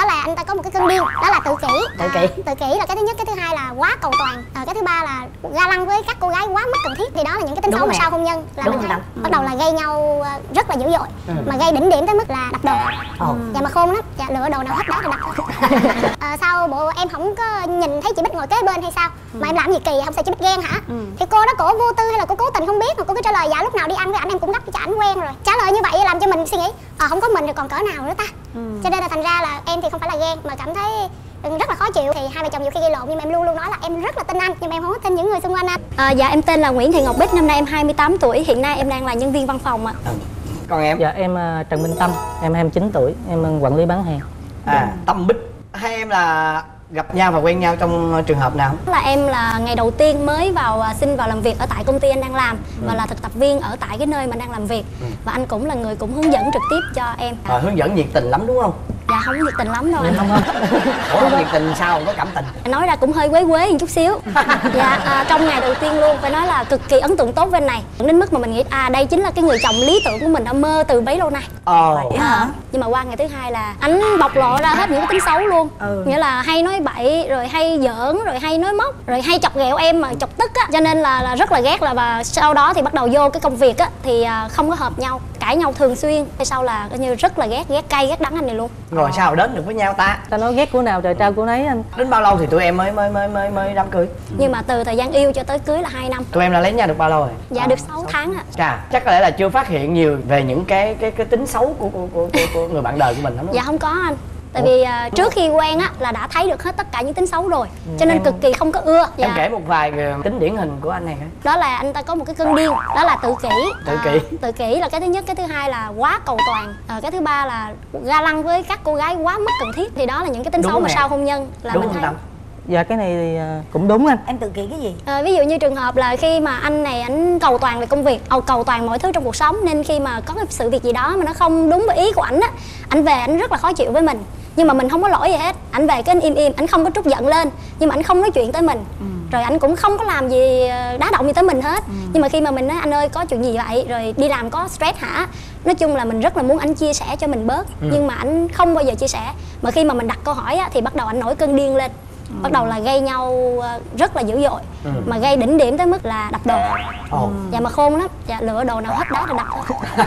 đó là anh ta có một cái cơn điên đó là tự kỷ. Tự À, kỷ. tự kỷ là cái thứ nhất cái thứ hai là quá cầu toàn. À, cái thứ ba là ga lăng với các cô gái quá mất cần thiết. Thì đó là những cái tính xấu mà sau hôn nhân. Là Đúng mình thấy bắt đầu là gây nhau à, rất là dữ dội. Ừ. mà gây đỉnh điểm tới mức là đập đồ. Ồ. dạ mà khôn lắm. Dạ lựa đồ nào hết đá thì đập à, sao bộ em không có nhìn thấy chị bích ngồi kế bên hay sao? Mà em làm gì kỳ không sao chị bích ghen hả? Thì cô đó cổ vô tư hay là cô cố tình không biết? Mà cô cứ trả lời dạ lúc nào đi ăn với ảnh em cũng gấp cho ảnh quen rồi. Trả lời như vậy làm cho mình suy nghĩ à, không có mình rồi còn cỡ nào nữa ta? Cho nên là thành ra là em thì không phải là ghen mà cảm thấy rất là khó chịu. Thì hai vợ chồng nhiều khi gây lộn nhưng mà em luôn luôn nói là em rất là tin anh nhưng mà em không có tin những người xung quanh anh. À, dạ em tên là Nguyễn Thị Ngọc Bích, năm nay em 28 tuổi, hiện nay em đang là nhân viên văn phòng ạ. Ừ. còn em? Dạ em à, Trần Minh Tâm, em 29 tuổi, em à, quản lý bán hàng. à tâm bích. Hai em là gặp nhau và quen nhau trong trường hợp nào? Là em là ngày đầu tiên mới vào à, xin vào làm việc ở tại công ty anh đang làm và là thực tập viên ở tại cái nơi mà anh đang làm việc. Và anh cũng là người cũng hướng dẫn trực tiếp cho em. à, hướng dẫn nhiệt tình lắm đúng không Dạ không nhiệt tình lắm đâu. Anh. ủa không nhiệt tình sao không có cảm tình. Nói ra cũng hơi quế quế một chút xíu. Dạ à, trong ngày đầu tiên luôn phải nói là cực kỳ ấn tượng tốt với anh này. Đến mức mà mình nghĩ à đây chính là cái người chồng lý tưởng của mình đã mơ từ bấy lâu nay. Ờ À, nhưng mà qua ngày thứ hai là anh bộc lộ ra hết những cái tính xấu luôn. Ừ. nghĩa là hay nói bậy rồi hay giỡn rồi hay nói móc rồi hay chọc ghẹo em mà chọc tức á. Cho nên là, là rất là ghét là và sau đó thì bắt đầu vô cái công việc á thì à, không có hợp nhau cãi nhau thường xuyên. Hay sau là coi như rất là ghét ghét cay ghét đắng anh này luôn rồi sao đến được với nhau ta. Ta nói ghét của nào trời trao của nấy anh. đến bao lâu thì tụi em mới mới mới mới mới đám cưới? Nhưng mà từ thời gian yêu cho tới cưới là 2 năm. Tụi em là lấy nhau được bao lâu rồi? Dạ được 6 tháng ạ. Chà, chắc có lẽ là chưa phát hiện nhiều về những cái cái cái tính xấu của của, của, của, của người bạn đời của mình lắm dạ không có anh tại vì à, trước khi quen á là đã thấy được hết tất cả những tính xấu rồi cho nên cực kỳ không có ưa Em dạ. kể một vài ờ, tính điển hình của anh này hả? đó là anh ta có một cái cơn điên đó là tự kỷ Tự À, kỷ. tự kỷ là cái thứ nhất cái thứ hai là quá cầu toàn à, cái thứ ba là ga lăng với các cô gái quá mất cần thiết thì đó là những cái tính Đúng xấu mà sau hôn nhân là đúng mình không thấy? Dạ cái này thì à, cũng đúng anh. em tự kỷ cái gì À, ví dụ như trường hợp là khi mà anh này anh cầu toàn về công việc cầu cầu toàn mọi thứ trong cuộc sống nên khi mà có cái sự việc gì đó mà nó không đúng với ý của ảnh á anh về anh rất là khó chịu với mình nhưng mà mình không có lỗi gì hết. Anh về cái anh im im anh không có trút giận lên nhưng mà anh không nói chuyện tới mình. Rồi anh cũng không có làm gì ờ, đá động gì tới mình hết. Nhưng mà khi mà mình nói anh ơi có chuyện gì vậy? Rồi đi làm có stress hả? Nói chung là mình rất là muốn anh chia sẻ cho mình bớt. Nhưng mà anh không bao giờ chia sẻ. Mà khi mà mình đặt câu hỏi á, thì bắt đầu anh nổi cơn điên lên. Bắt đầu là gây nhau ờ, rất là dữ dội. Mà gây đỉnh điểm tới mức là đập đồ. Ồ. dạ mà khôn lắm. Dạ lựa đồ nào hết đá thì đập thôi.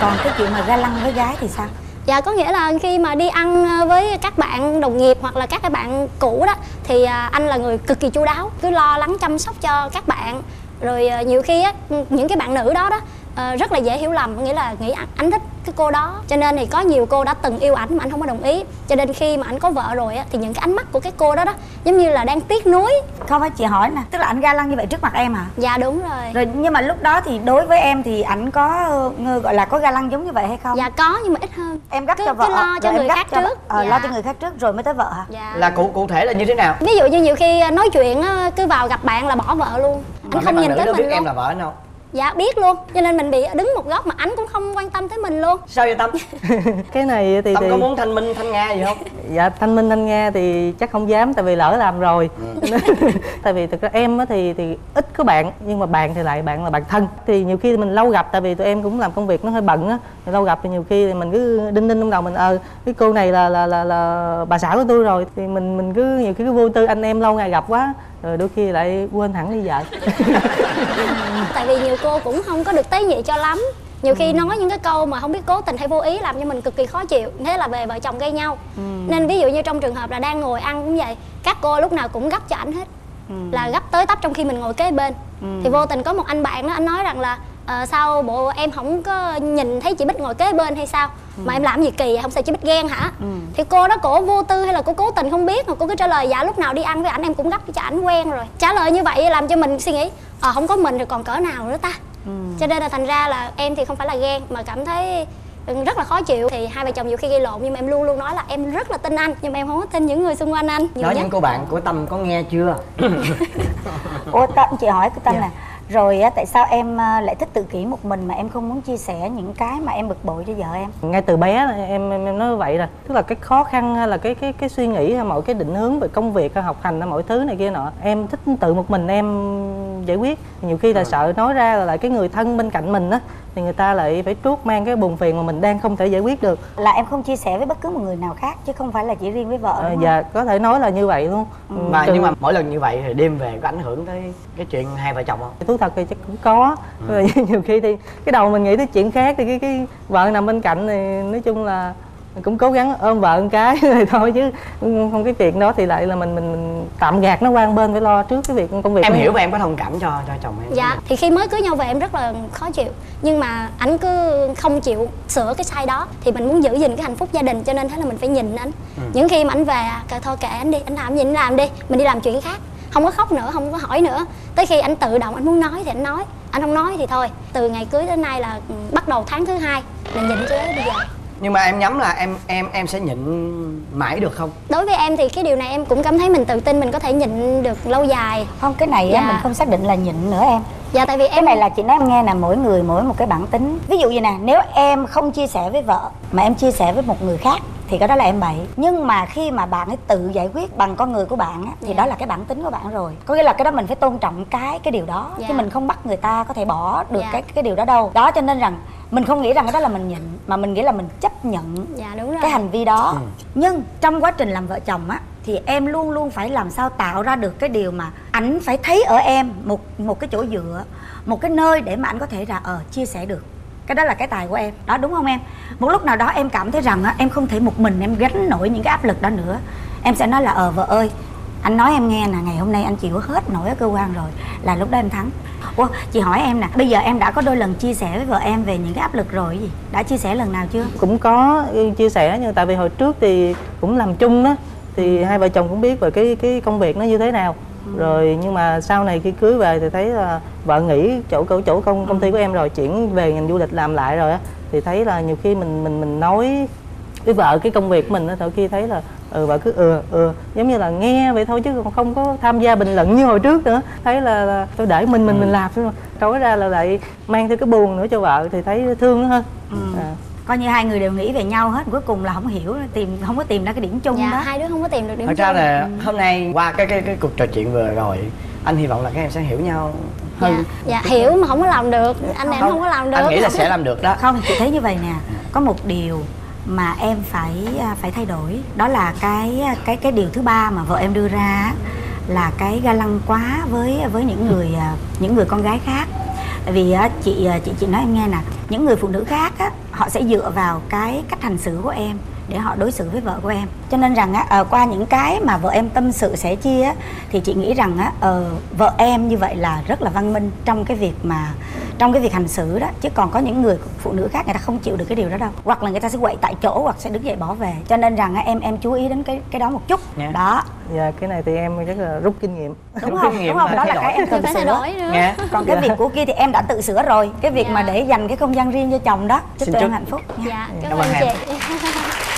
Còn cái chuyện mà ga lăng với gái thì sao dạ có nghĩa là khi mà đi ăn ờ, với các bạn đồng nghiệp hoặc là các cái bạn cũ đó, thì ờ, anh là người cực kỳ chu đáo, cứ lo lắng chăm sóc cho các bạn. Rồi ờ, nhiều khi á những cái bạn nữ đó đó ờ, rất là dễ hiểu lầm nghĩa là nghĩ anh- thích cái cô đó. Cho nên thì có nhiều cô đã từng yêu ảnh mà anh không có đồng ý. Cho nên khi mà anh có vợ rồi á thì những cái ánh mắt của cái cô đó đó giống như là đang tiếc nuối. Không phải chị hỏi nè tức là anh ga lăng như vậy trước mặt em hả? Dạ đúng rồi. Rồi nhưng mà lúc đó thì đối với em thì ảnh có ờ, gọi là có ga lăng giống như vậy hay không? Dạ có nhưng mà ít hơn. Em gấp cứ- cho vợ cứ lo cho rồi em người khác cho trước. ờ, Dạ. lo cho người khác trước rồi mới tới vợ hả? Dạ. Là cụ cụ thể là như thế nào? ví dụ như nhiều khi nói chuyện á, cứ vào gặp bạn là bỏ vợ luôn. Anh không nhìn tới mình biết em luôn. là vợ anh không? Dạ biết luôn. Cho nên mình bị đứng một góc mà anh cũng không quan tâm tới mình luôn. Sao vậy Tâm? Cái này thì, Tâm thì có muốn thanh minh thanh nga gì không? dạ thanh minh thanh nghe thì chắc không dám tại vì lỡ làm rồi. Tại vì thực ra em á thì thì ít có bạn nhưng mà bạn thì lại bạn là bạn thân. Thì nhiều khi mình lâu gặp tại vì tụi em cũng làm công việc nó hơi bận á. Lâu gặp thì nhiều khi thì mình cứ đinh đinh trong đầu mình ờ cái cô này là là là là bà xã của tôi rồi. Thì mình mình cứ nhiều khi cứ vô tư anh em lâu ngày gặp quá rồi đôi khi lại quên hẳn đi vợ. Tại vì nhiều cô cũng không có được tế nhị cho lắm. Nhiều khi nói những cái câu mà không biết cố tình hay vô ý làm cho mình cực kỳ khó chịu. Thế là về vợ chồng gây nhau. Nên ví dụ như trong trường hợp là đang ngồi ăn cũng vậy các cô lúc nào cũng gấp cho ảnh hết. Là gấp tới tấp trong khi mình ngồi kế bên. Thì vô tình có một anh bạn đó anh nói rằng là "Ờ, sao bộ em không có nhìn thấy chị bích ngồi kế bên hay sao? Mà em làm gì kỳ vậy? Không sao chị bích ghen hả? Thì cô đó cổ vô tư hay là cô cố tình không biết? Mà cô cứ trả lời dạ lúc nào đi ăn với ảnh em cũng gấp cho ảnh quen rồi. Trả lời như vậy làm cho mình suy nghĩ ờ không có mình rồi còn cỡ nào nữa ta? Cho nên là thành ra là em thì không phải là ghen mà cảm thấy rất là khó chịu. Thì hai vợ chồng nhiều khi gây lộn nhưng mà em luôn luôn nói là em rất là tin anh nhưng mà em không có tin những người xung quanh anh. Nhiều Nói nhất những cô bạn của Tâm có nghe chưa? ủa tâm chị hỏi cái tâm nè rồi tại sao em ờ, lại thích tự kỷ một mình mà em không muốn chia sẻ những cái mà em bực bội cho vợ em? Ngay từ bé em em, em nói vậy rồi tức là cái khó khăn hay là cái cái cái suy nghĩ hay mọi cái định hướng về công việc hay học hành hay mọi thứ này kia nọ em thích tự một mình em giải quyết nhiều khi là Ừ. sợ nói ra là lại cái người thân bên cạnh mình á thì người ta lại phải trút mang cái buồn phiền mà mình đang không thể giải quyết được là em không chia sẻ với bất cứ một người nào khác chứ không phải là chỉ riêng với vợ Ờ, đúng không? dạ có thể nói là như vậy luôn Ừ, mà trừ- nhưng mà mỗi lần như vậy thì đêm về có ảnh hưởng tới cái chuyện hai vợ chồng không thú thật thì chắc cũng có Ừ. Rồi nhiều khi thì cái đầu mình nghĩ tới chuyện khác thì cái cái vợ nằm bên cạnh thì nói chung là cũng cố gắng ôm vợ một cái thì thôi chứ không cái việc đó thì lại là mình mình, mình tạm gạt nó qua một bên phải lo trước cái việc công việc em hiểu và em có thông cảm cho cho chồng em. Dạ thì khi mới cưới nhau về em rất là khó chịu. Nhưng mà anh cứ không chịu sửa cái sai đó thì mình muốn giữ gìn cái hạnh phúc gia đình cho nên thế là mình phải nhìn anh những khi mà anh về kệ thôi kệ anh đi anh làm gì anh làm đi mình đi làm chuyện khác. Không có khóc nữa không có hỏi nữa. Tới khi anh tự động anh muốn nói thì anh nói anh không nói thì thôi. Từ ngày cưới đến nay là ừ, bắt đầu tháng thứ hai là nhịn cho bây giờ nhưng mà em nhắm là em em em sẽ nhịn mãi được không? Đối với em thì cái điều này em cũng cảm thấy mình tự tin mình có thể nhịn được lâu dài. Không cái này á Dạ. mình không xác định là nhịn nữa em. Dạ tại vì cái em này là chị nói em nghe là mỗi người mỗi một cái bản tính. Ví dụ như nè nếu em không chia sẻ với vợ mà em chia sẻ với một người khác thì cái đó là em bậy nhưng mà khi mà bạn ấy tự giải quyết bằng con người của bạn á, thì Dạ. đó là cái bản tính của bạn rồi có nghĩa là cái đó mình phải tôn trọng cái cái điều đó Dạ. chứ mình không bắt người ta có thể bỏ được Dạ. cái cái điều đó đâu đó cho nên rằng mình không nghĩ rằng cái đó là mình nhịn mà mình nghĩ là mình chấp nhận dạ đúng rồi cái hành vi đó Ừ. nhưng trong quá trình làm vợ chồng á thì em luôn luôn phải làm sao tạo ra được cái điều mà ảnh phải thấy ở em một một cái chỗ dựa một cái nơi để mà anh có thể là ờ chia sẻ được cái đó là cái tài của em. Đó đúng không em? Một lúc nào đó em cảm thấy rằng á, em không thể một mình em gánh nổi những cái áp lực đó nữa. Em sẽ nói là ờ vợ ơi anh nói em nghe là ngày hôm nay anh chịu hết nổi ở cơ quan rồi là lúc đó em thắng. Ủa, chị hỏi em nè bây giờ em đã có đôi lần chia sẻ với vợ em về những cái áp lực rồi gì? Đã chia sẻ lần nào chưa? Cũng có ừ, chia sẻ nhưng tại vì hồi trước thì cũng làm chung đó thì hai vợ chồng cũng biết về cái cái công việc nó như thế nào rồi nhưng mà sau này khi cưới về thì thấy là vợ nghỉ chỗ chỗ chỗ công công ty của em rồi chuyển về ngành du lịch làm lại rồi á thì thấy là nhiều khi mình mình mình nói với vợ cái công việc của mình á đôi khi thấy là ừ vợ cứ ừ ừ giống như là nghe vậy thôi chứ còn không có tham gia bình luận như hồi trước nữa. Thấy là, là tôi để mình mình mình làm thôi mà. Nói ra là lại mang theo cái buồn nữa cho vợ thì thấy thương hơn. À. coi như hai người đều nghĩ về nhau hết cuối cùng là không hiểu tìm không có tìm ra cái điểm chung dạ đó. hai đứa không có tìm được điểm thật ra chung. là hôm nay qua cái cái cái cuộc trò chuyện vừa rồi anh hy vọng là các em sẽ hiểu nhau hơn. Dạ, dạ hiểu mà không có làm được. Anh này anh không có làm được. anh nghĩ là sẽ làm được đó. Không chị thấy như vậy nè. Có một điều mà em phải à, phải thay đổi đó là cái cái cái điều thứ ba mà vợ em đưa ra á, là cái ga lăng quá với với những người à, những người con gái khác vì chị à, chị chị nói em nghe nè những người phụ nữ khác á, họ sẽ dựa vào cái cách hành xử của em để họ đối xử với vợ của em cho nên rằng á, ờ, qua những cái mà vợ em tâm sự sẻ chia á, thì chị nghĩ rằng á, ờ, vợ em như vậy là rất là văn minh trong cái việc mà trong cái việc hành xử đó. Chứ còn có những người phụ nữ khác người ta không chịu được cái điều đó đâu. Hoặc là người ta sẽ quậy tại chỗ hoặc sẽ đứng dậy bỏ về. Cho nên rằng á, em em chú ý đến cái cái đó một chút. Nha. đó. Dạ cái này thì em rất là rút kinh nghiệm. Đúng Rút không? kinh nghiệm đúng không đó là cái em cần sửa đổi nữa. Nghe còn cái việc của kia thì em đã tự sửa rồi. Cái việc Dạ. mà để dành cái không gian riêng cho chồng đó chúc Xin tụi em hạnh phúc nha. Dạ Cảm cảm ơn chị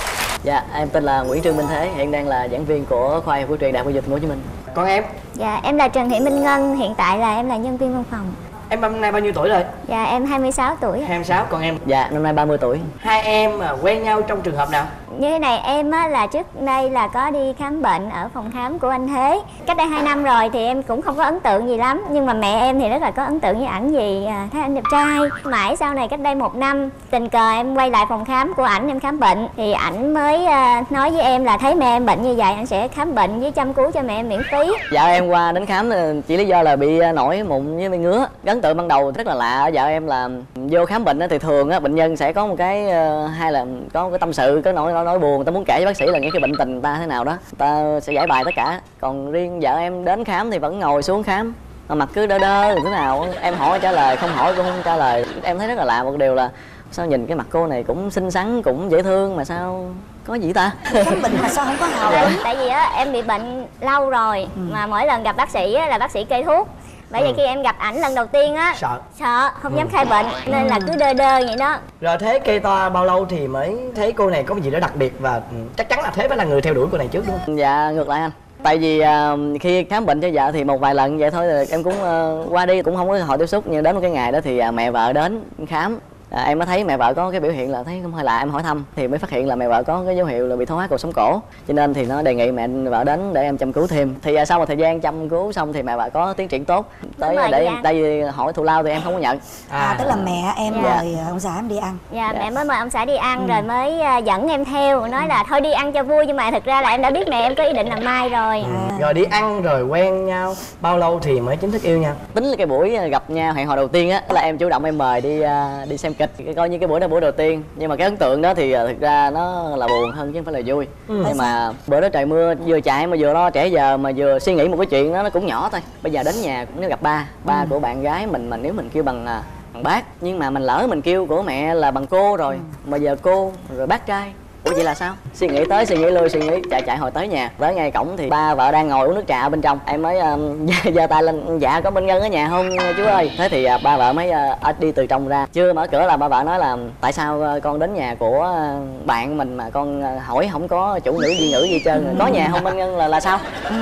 Dạ, em tên là Nguyễn Trương Minh Thế, hiện đang là giảng viên của khoa y học cổ truyền Đại học Khoa Dịch Hồ Chí Minh. còn em Dạ, em là Trần Thị Minh Ngân, hiện tại là em là nhân viên văn phòng em năm nay bao nhiêu tuổi rồi Dạ, em 26 tuổi. 26 còn em Dạ, năm nay 30 tuổi. hai em à, quen nhau trong trường hợp nào Như thế này, em á, là trước đây là có đi khám bệnh ở phòng khám của anh Thế. Cách đây 2 năm rồi thì em cũng không có ấn tượng gì lắm. Nhưng mà mẹ em thì rất là có ấn tượng với ảnh vì à, thấy ảnh đẹp trai. Mãi sau này cách đây một năm, tình cờ em quay lại phòng khám của ảnh em khám bệnh. Thì ảnh mới à, nói với em là thấy mẹ em bệnh như vậy, anh sẽ khám bệnh với chăm cứu cho mẹ em miễn phí. Vợ em qua đến khám ờ, chỉ lý do là bị ờ, nổi mụn với bị ngứa. Ấn tượng ban đầu rất là lạ. Ở vợ em là vô khám bệnh á thì thường á bệnh nhân sẽ có một cái ờ, hay là có một cái tâm sự, có nỗi nỗi, buồn, ta muốn kể với bác sĩ là những cái bệnh tình người ta thế nào đó. Ta sẽ giải bài tất cả. Còn riêng vợ em đến khám thì vẫn ngồi xuống khám. Mà mặt cứ đơ đơ thế nào á. em hỏi trả lời không hỏi cũng không trả lời. Em thấy rất là lạ một điều là sao nhìn cái mặt cô này cũng xinh xắn cũng dễ thương mà sao có gì ta? Khám bệnh mà sao không có hào tại, tại vì á em bị bệnh lâu rồi. Mà mỗi lần gặp bác sĩ á, là bác sĩ kê thuốc bởi vì Ừ. khi em gặp ảnh lần đầu tiên á sợ. sợ không dám khai bệnh nên là cứ đơ đơ vậy đó. Rồi thế cây to bao lâu thì mới thấy cô này có gì đó đặc biệt và ừ, chắc chắn là thế phải là người theo đuổi cô này trước đúng không? Dạ ngược lại anh. Tại vì à, khi khám bệnh cho vợ thì một vài lần vậy thôi là em cũng ờ, qua đi cũng không có hội tiếp xúc nhưng đến một cái ngày đó thì à, mẹ vợ đến khám à, em mới thấy mẹ vợ có cái biểu hiện là thấy cũng hơi lạ em hỏi thăm thì mới phát hiện là mẹ vợ có cái dấu hiệu là bị thoái hóa cột sống cổ. Cho nên thì nó đề nghị mẹ vợ đến để em chăm cứu thêm. Thì à, sau một thời gian chăm cứu xong thì mẹ vợ có tiến triển tốt. Tới mời để ăn. tại vì hỏi thù lao thì em không có nhận. À, tức là mẹ em Dạ. mời ông xã em đi ăn. Dạ Dạ. mẹ mới mời ông xã đi ăn rồi mới à, dẫn em theo nói là thôi đi ăn cho vui nhưng mà thực ra là em đã biết mẹ em có ý định làm mai rồi. Rồi đi ăn rồi quen nhau bao lâu thì mới chính thức yêu nhau? Tính là cái buổi à, gặp nhau hẹn hò đầu tiên á là em chủ động em mời đi à, đi xem kịch Cái- coi như cái buổi đó buổi đầu tiên. Nhưng mà cái ấn tượng đó thì à, thực ra nó là buồn hơn chứ không phải là vui. Nhưng mà bữa đó trời mưa vừa chạy mà vừa lo trễ giờ mà vừa suy nghĩ một cái chuyện đó nó cũng nhỏ thôi. Bây giờ đến nhà cũng nếu gặp ba ba của bạn gái mình mà nếu mình kêu bằng à, bằng bác. Nhưng mà mình lỡ mình kêu của mẹ là bằng cô rồi. Mà giờ cô rồi bác trai Ủa vậy là sao? Suy nghĩ tới, suy nghĩ lui, suy nghĩ. Chạy chạy hồi tới nhà. Tới ngay cổng thì ba vợ đang ngồi uống nước trà ở bên trong. Em mới um, giơ tay lên. Dạ có Minh Ngân ở nhà không chú ơi? Thế thì à, ba vợ mới à, đi từ trong ra. Chưa mở cửa là ba vợ nói là Tại sao à, con đến nhà của à, bạn mình mà con à, hỏi không có chủ ngữ gì ngữ gì hết trơn? Có nhà không Minh Ngân là là sao?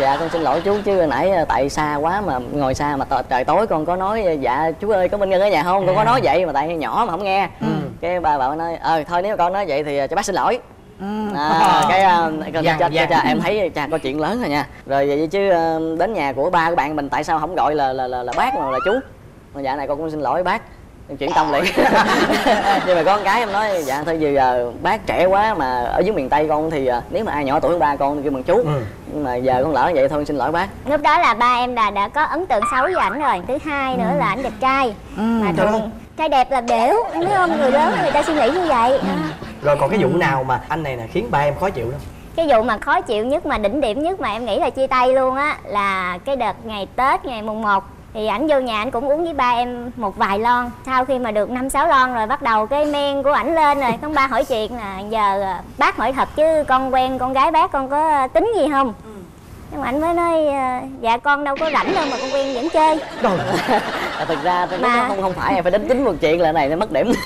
Dạ con xin lỗi chú chứ nãy tại xa quá mà ngồi xa mà trời tối con có nói Dạ chú ơi có Minh Ngân ở nhà không? Con có nói vậy mà tại nhỏ mà không nghe. Cái ba vợ nói Ờ thôi nếu con nói vậy thì cho bác xin lỗi. À, cái uh, cha, cha, dằn. cha, em thấy cha có chuyện lớn rồi nha. Rồi vậy chứ ờ, đến nhà của ba của bạn mình tại sao không gọi là là là, là bác mà là chú? Mà dạ này con cũng xin lỗi bác em chuyển tông liền. Nhưng mà có con cái em nói dạ thôi giờ bác trẻ quá mà ở dưới miền tây con thì ờ, nếu mà ai nhỏ tuổi hơn ba con thì kêu bằng chú. Ừ. nhưng mà giờ con lỡ vậy thôi xin lỗi bác. Lúc đó là ba em đã đã có ấn tượng xấu với ảnh rồi. Thứ hai nữa là ảnh đẹp trai. Mà thường trai đẹp là em biết không người lớn người ta suy nghĩ như vậy. Đó. Rồi còn cái vụ nào mà anh này nè khiến ba em khó chịu đó? Cái vụ mà khó chịu nhất mà đỉnh điểm nhất mà em nghĩ là chia tay luôn á là cái đợt ngày tết ngày mùng 1 thì ảnh vô nhà ảnh cũng uống với ba em một vài lon. Sau khi mà được năm sáu lon rồi bắt đầu cái men của ảnh lên rồi. Con ba hỏi chuyện là giờ à, bác hỏi thật chứ con quen con gái bác con có tính gì không? Nhưng mà ảnh mới nói à, dạ con đâu có rảnh đâu mà con quen vẫn chơi à, thực ra tôi Mà- nói không không phải em phải đánh tính một chuyện là này nó mất điểm.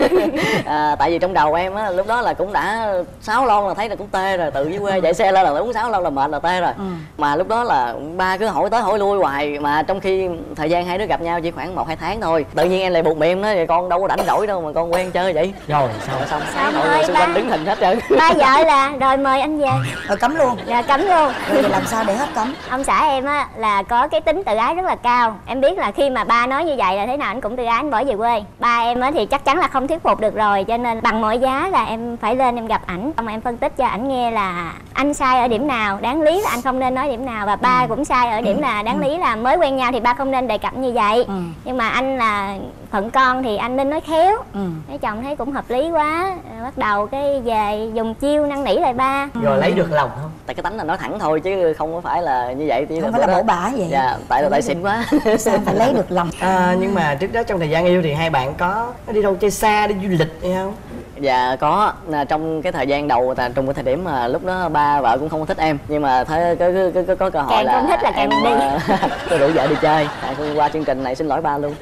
À, tại vì trong đầu em á lúc đó là cũng đã sáu lon là thấy là cũng tê rồi từ dưới quê chạy xe lên là uống sáu lon là mệt là tê rồi. Mà lúc đó là ba cứ hỏi tới hỏi lui hoài mà trong khi thời gian hai đứa gặp nhau chỉ khoảng một hai tháng thôi tự nhiên em lại buộc miệng nói con đâu có rảnh rỗi đâu mà con quen chơi vậy. Rồi sao? Rồi xong Xong mọi rồi, người xung quanh đứng hình hết trơn. Ba vợ là rồi mời anh về. Rồi cấm luôn. Là cấm luôn. Rồi thì làm sao để hết cấm? Ông xã em á là có cái tính tự ái rất là cao. Em biết là khi mà ba nói như vậy là thế nào anh cũng tự ái anh bỏ về quê. Ba em á thì chắc chắn là không thuyết phục được rồi cho nên bằng mọi giá là em phải lên em gặp ảnh. Xong rồi em phân tích cho ảnh nghe là anh sai ở điểm nào đáng lý là anh không nên nói điểm nào và ba cũng sai ở điểm là đáng lý là mới quen nhau thì ba không nên đề cập như vậy. Ừ. nhưng mà anh là phận con thì anh nên nói khéo. Ừ. chồng thấy cũng hợp lý quá. Bắt đầu cái về dùng chiêu năn nỉ lại ba. Rồi lấy được lòng không? Tại cái tánh là nói thẳng thôi chứ không có phải là như vậy chỉ không phải là mổ bả vậy dạ tại là tại xịn quá. Sao phải lấy được lòng? À, nhưng mà trước đó trong thời gian yêu thì hai bạn có đi đâu chơi xa đi du lịch hay không dạ có. Là trong cái thời gian đầu là trong cái thời điểm mà lúc đó ba vợ cũng không có thích em. Nhưng mà thấy có có, có, có, cơ hội Càng là không thích là càng em, đi. ờ, tôi rủ vợ đi chơi. Tại tôi qua chương trình này xin lỗi ba luôn.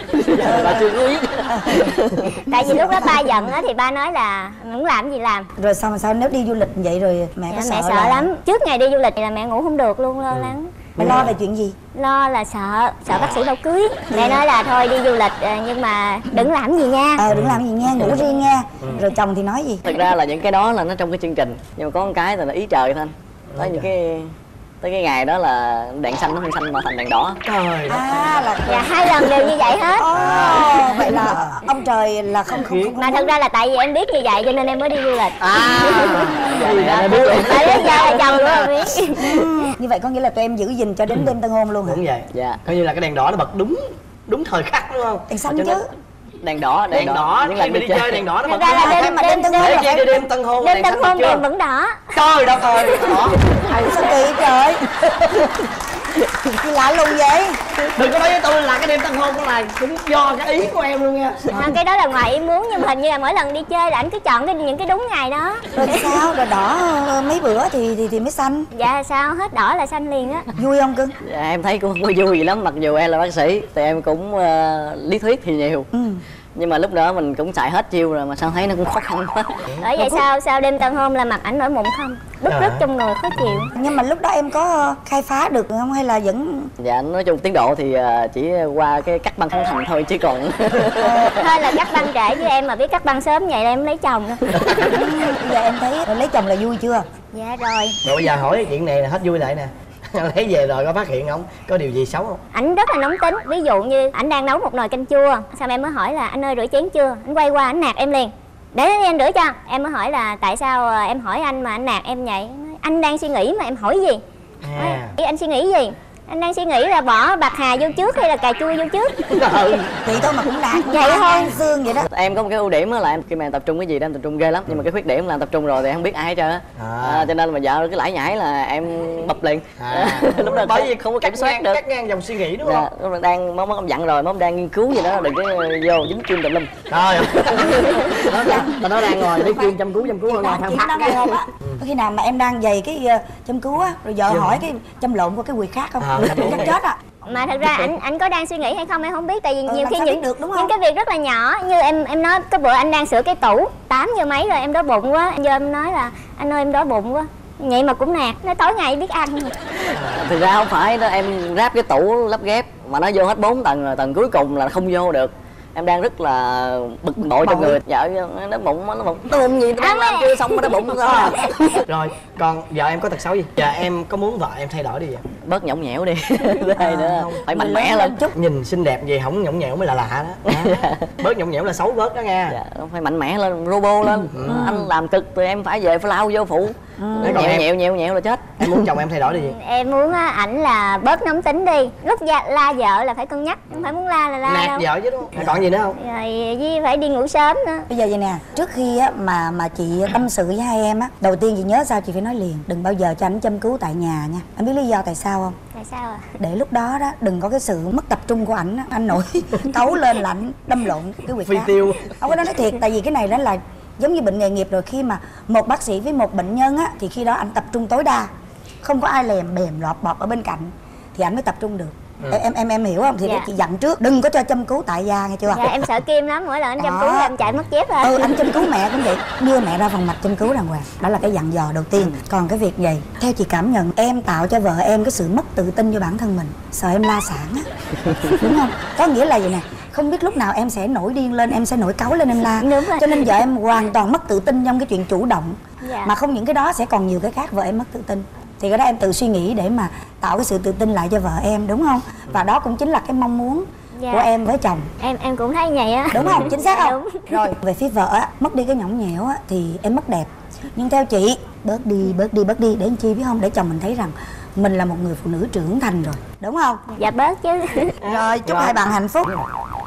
Ba chưa có biết. Tại vì lúc đó ba giận á thì ba nói là muốn làm gì làm? Rồi sao mà sao nếu đi du lịch vậy rồi mẹ dạ, có sợ mẹ sợ là- lắm. Trước ngày đi du lịch thì là mẹ ngủ không được luôn lo lắng mẹ lo về chuyện gì? Lo là sợ sợ bác sĩ đâu cưới. Mẹ nói là thôi đi du lịch ờ, nhưng mà đừng làm gì nha. Ờ đừng làm gì nha ngủ riêng nha. Rồi chồng thì nói gì? Thực ra là những cái đó là nó trong cái chương trình. Nhưng mà có một cái là ý trời thôi tới những cái tới cái ngày đó là đèn xanh nó không? Xanh mà thành đèn đỏ. Trời đất à là dạ hai lần đều như vậy hết. Ồ, vậy là ông trời là không không không, mà thật ra là tại vì em biết như vậy cho nên em mới đi du lịch. À. Này em biết. luôn tại lý do là chồng em biết. Ừ, như vậy có nghĩa là tụi em giữ gìn cho đến đêm tân hôn luôn hả? Đúng vậy. Dạ. Coi như là cái đèn đỏ nó bật đúng đúng thời khắc đúng không? Đèn xanh chứ đèn đỏ đèn đỏ. những khi mình đi chơi đèn đỏ nó bật ra là đêm mà đêm đêm tân đêm hôn cho đêm tân hôn đêm đèn tân hôn đèn vẫn đỏ. Trời đất ơi. Đó sao kỳ trời gì lạ lùng vậy đừng có nói với tôi là cái đêm tân hôn là cũng do cái ý của em luôn nha. À, cái đó là ngoài ý muốn nhưng mà hình như là mỗi lần đi chơi là anh cứ chọn cái những cái đúng ngày đó. Rồi sao? Rồi đỏ ờ, mấy bữa thì thì thì mới xanh. Dạ sao? Hết đỏ là xanh liền á. Vui không cưng? Dạ, em thấy cũng không có vui gì lắm mặc dù em là bác sĩ thì em cũng ờ, lý thuyết thì nhiều. Ừ nhưng mà lúc đó mình cũng xài hết chiêu rồi mà sao thấy nó cũng khó khăn quá. Bởi vậy sao? Sao đêm tân hôn là mặt ảnh nổi mụn không? Bứt Trời rứt trong người khó chịu. Nhưng mà lúc đó em có khai phá được không? Hay là vẫn dạ nói chung tiến độ thì à, chỉ qua cái cắt băng khánh thành thôi chứ còn thôi là cắt băng trễ chứ em mà biết cắt băng sớm vậy là em lấy chồng. Đó giờ em thấy lấy chồng là vui chưa? Dạ rồi. Rồi bây giờ hỏi cái chuyện này là hết vui lại nè lấy về rồi có phát hiện không? Có điều gì xấu không? Ảnh rất là nóng tính. Ví dụ như ảnh đang nấu một nồi canh chua. Xong em mới hỏi là anh ơi rửa chén chưa? Anh quay qua ảnh nạt em liền. Để đi anh rửa cho. Em mới hỏi là tại sao ờ, em hỏi anh mà anh nạt em vậy? Nói, anh đang suy nghĩ mà em hỏi gì? À. Anh suy nghĩ gì anh đang suy nghĩ là bỏ bạc hà vô trước hay là cà chua vô trước? Ừ. vậy thôi mà cũng đạt Vậy thôi. xương vậy đó. Em có một cái ưu điểm á là em khi mà em tập trung cái gì đó em tập trung ghê lắm. Nhưng mà cái khuyết điểm là em tập trung rồi thì em không biết ai hết trơn á. À. à, cho nên mà vợ cứ lải nhải là em bập liền. À. lúc đó bởi không, vì không có kiểm soát ngang- được. cắt ngang dòng suy nghĩ đúng dạ, không lúc đó đang mốt mốt dặn rồi mốt đang nghiên cứu gì đó đừng có vô dính kim tùm lum. Ơi. nó đang nó đang ngồi để chuyên chăm cứu chăm cứu hơn không. á có khi nào mà em đang dày cái ờ, châm cứu á rồi vợ hỏi cái châm lộn qua cái quyệt khác không À, chắc chết á mà thật ra ảnh ảnh có đang suy nghĩ hay không em không biết tại vì Ừ, nhiều khi những được, đúng không? những cái việc rất là nhỏ như em em nói cái bữa anh đang sửa cái tủ 8 giờ mấy rồi em đói bụng quá giờ em nói là anh ơi em đói bụng quá. Vậy mà cũng nạt nó tối ngày biết ăn. Thực ra không phải đó em ráp cái tủ lắp ghép mà nó vô hết 4 tầng rồi tầng cuối cùng là không vô được em đang rất là bực bội trong Bội. người. Vợ nó bụng nó bụng. Nó bụng gì nó làm chưa xong mà nó bụng sao rồi còn vợ em có tật xấu gì? Giờ em có muốn vợ em thay đổi đi vậy bớt nhõng nhẽo đi. Đây nữa phải mạnh mẽ lên chút. Nhìn xinh đẹp gì không nhõng nhẽo mới là lạ đó. À. bớt nhõng nhẽo là xấu bớt đó nha. Dạ, phải mạnh mẽ lên robot lên. Anh làm cực thì em phải về phải lao vô phụ Thế còn nhẹo em? nhẹo nhẹo nhẹo là chết. Em muốn chồng em thay đổi đi vậy em muốn á, ảnh là bớt nóng tính đi. Lúc la vợ là phải cân nhắc không phải muốn la là la nạt đâu. vợ chứ đúng không? Còn gì nữa không? Rồi với phải đi ngủ sớm nữa. Bây giờ vậy nè trước khi á mà mà chị tâm sự với hai em á đầu tiên chị nhớ sao chị phải nói liền. Đừng bao giờ cho anh châm cứu tại nhà nha. Anh biết lý do tại sao không? Tại sao à để lúc đó đó đừng có cái sự mất tập trung của ảnh á. anh nổi cấu lên là ảnh đâm lộn cái quyệt phi tiêu. Không có nói thiệt tại vì cái này đó là giống như bệnh nghề nghiệp rồi khi mà một bác sĩ với một bệnh nhân á thì khi đó anh tập trung tối đa. Không có ai lèm bèm lọt bọt ở bên cạnh thì anh mới tập trung được. Em em em em hiểu không? Thì Dạ. để chị dặn trước đừng có cho châm cứu tại gia nghe chưa? Dạ em sợ kim lắm mỗi lần anh chăm Đó. cứu em chạy mất dép à. Ừ anh châm cứu mẹ cũng vậy. Đưa mẹ ra phòng mạch châm cứu đàng hoàng. Đó là cái dặn dò đầu tiên. Còn cái việc gì theo chị cảm nhận em tạo cho vợ em cái sự mất tự tin cho bản thân mình. Sợ em la sản á. Đúng không? Có nghĩa là gì nè không biết lúc nào em sẽ nổi điên lên em sẽ nổi cáu lên em la. Đúng rồi. cho nên vợ em hoàn toàn mất tự tin trong cái chuyện chủ động. Dạ. mà không những cái đó sẽ còn nhiều cái khác vợ em mất tự tin. Thì cái đó em tự suy nghĩ để mà tạo cái sự tự tin lại cho vợ em đúng không? Và đó cũng chính là cái mong muốn Dạ. của em với chồng. Em em cũng thấy vậy á. Đúng không? Chính xác không? Đúng. rồi về phía vợ á mất đi cái nhõng nhẽo á thì em mất đẹp. Nhưng theo chị bớt đi bớt đi bớt đi để làm chi biết không? Để chồng mình thấy rằng mình là một người phụ nữ trưởng thành rồi. Đúng không? Dạ bớt chứ. Rồi chúc hai bạn hạnh phúc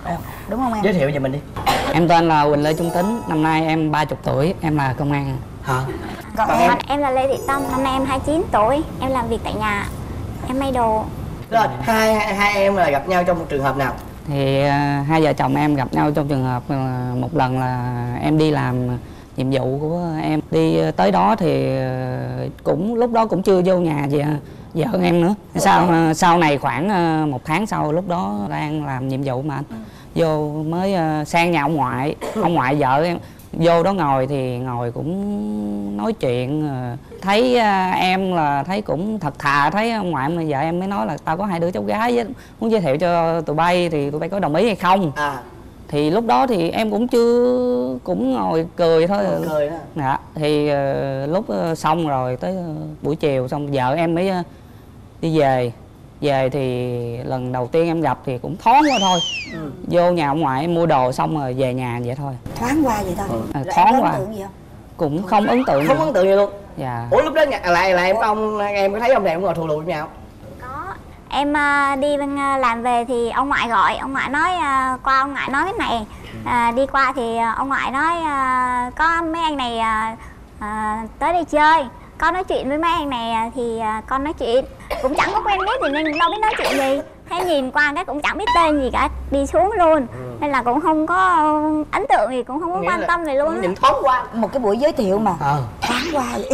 Rồi, đúng không em? Giới thiệu về mình đi. Em tên là Quỳnh Lê Trung Tính, năm nay em 30 tuổi, em là công an. hả? Còn em? em? Là lê thị tâm năm nay em 29 tuổi em làm việc tại nhà em may đồ. Rồi hai hai, em là gặp nhau trong một trường hợp nào? Thì à, hai vợ chồng em gặp nhau trong trường hợp à, một lần là em đi làm nhiệm vụ của em. Đi à, tới đó thì cũng lúc đó cũng chưa vô nhà gì vợ em nữa. Sau sau này khoảng một tháng sau lúc đó đang làm nhiệm vụ mà anh vô mới à, sang nhà ông ngoại ông ngoại vợ em. Vô đó ngồi thì ngồi cũng nói chuyện à, thấy à, em là thấy cũng thật thà thấy ông ngoại mà vợ em mới nói là tao có hai đứa cháu gái với muốn giới thiệu cho tụi bay thì tụi bay có đồng ý hay không? À. Thì lúc đó thì em cũng chưa cũng ngồi cười thôi. Cười đó dạ thì ờ, lúc ờ, xong rồi tới ờ, buổi chiều xong vợ em mới ờ, đi về về thì lần đầu tiên em gặp thì cũng thoáng quá thôi. Vô nhà ông ngoại em mua đồ xong rồi về nhà vậy thôi. Thoáng qua vậy thôi. À, Rồi thoáng qua. gì không? Cũng không ấn tượng không ấn tượng gì luôn? Dạ. Ủa lúc đó nhà, lại là em có ông em có thấy ông này ông ngồi thù lùi với nhau có. Em à, đi bên à, làm về thì ông ngoại gọi. Ông ngoại nói à, qua ông ngoại nói cái này. À, đi qua thì à, ông ngoại nói à, có mấy anh này à, à, tới đây chơi con nói chuyện với mấy anh này à, thì à, con nói chuyện. Cũng chẳng có quen biết thì nên đâu biết nói chuyện gì. Thế nhìn qua cái cũng chẳng biết tên gì cả đi xuống luôn. Nên là cũng không có ấn tượng gì cũng không có Nghĩa quan là tâm gì luôn nhìn thoáng qua một cái buổi giới thiệu mà. Ờ. Thoáng qua vậy.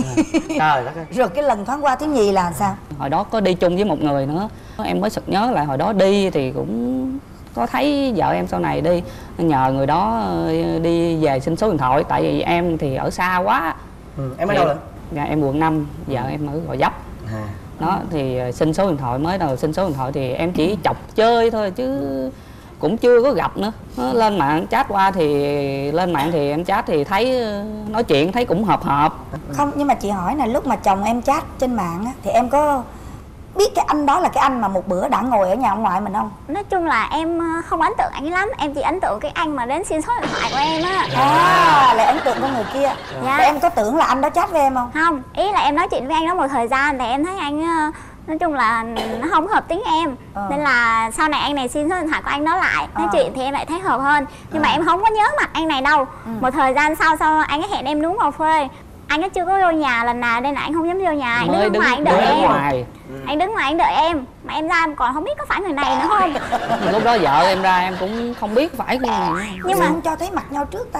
Trời đất ơi. Rồi cái lần thoáng qua thứ nhì là sao? Hồi đó có đi chung với một người nữa. Em mới sực nhớ lại hồi đó đi thì cũng có thấy vợ em sau này đi. Nhờ người đó ờ, đi về xin số điện thoại. Tại vì em thì ở xa quá. Ừ. em ở đâu rồi dạ em quận 5 vợ em ở gò dấp à. đó thì ờ, xin số điện thoại mới đầu xin số điện thoại thì em chỉ chọc chơi thôi chứ cũng chưa có gặp nữa. Nó lên mạng chat qua thì lên mạng thì em chat thì thấy ờ, nói chuyện thấy cũng hợp hợp. Không nhưng mà chị hỏi là lúc mà chồng em chat trên mạng á, thì em có biết cái anh đó là cái anh mà một bữa đã ngồi ở nhà ông ngoại mình không? Nói chung là em ờ, không ấn tượng anh ấy lắm. Em chỉ ấn tượng cái anh mà đến xin số điện thoại của em á. À là ấn tượng của người kia. Dạ. Và em có tưởng là anh đó chat với em không? Không ý là em nói chuyện với anh đó một thời gian thì em thấy anh ờ, nói chung là nó không hợp tính em. Ờ. nên là sau này anh này xin số điện thoại của anh đó lại. Nói Ờ. chuyện thì em lại thấy hợp hơn. Nhưng mà em không có nhớ mặt anh này đâu. Một thời gian sau sau anh ấy hẹn em đúng cà phê anh ấy chưa có vô nhà lần nào nên là anh không dám vô nhà. Anh đứng ở ngoài anh đợi em. ngoài anh đứng ngoài anh đợi em. Mà em ra em còn không biết có phải người này nữa không? Lúc đó vợ em ra em cũng không biết phải cái gì nhưng mà không cho thấy mặt nhau trước ta.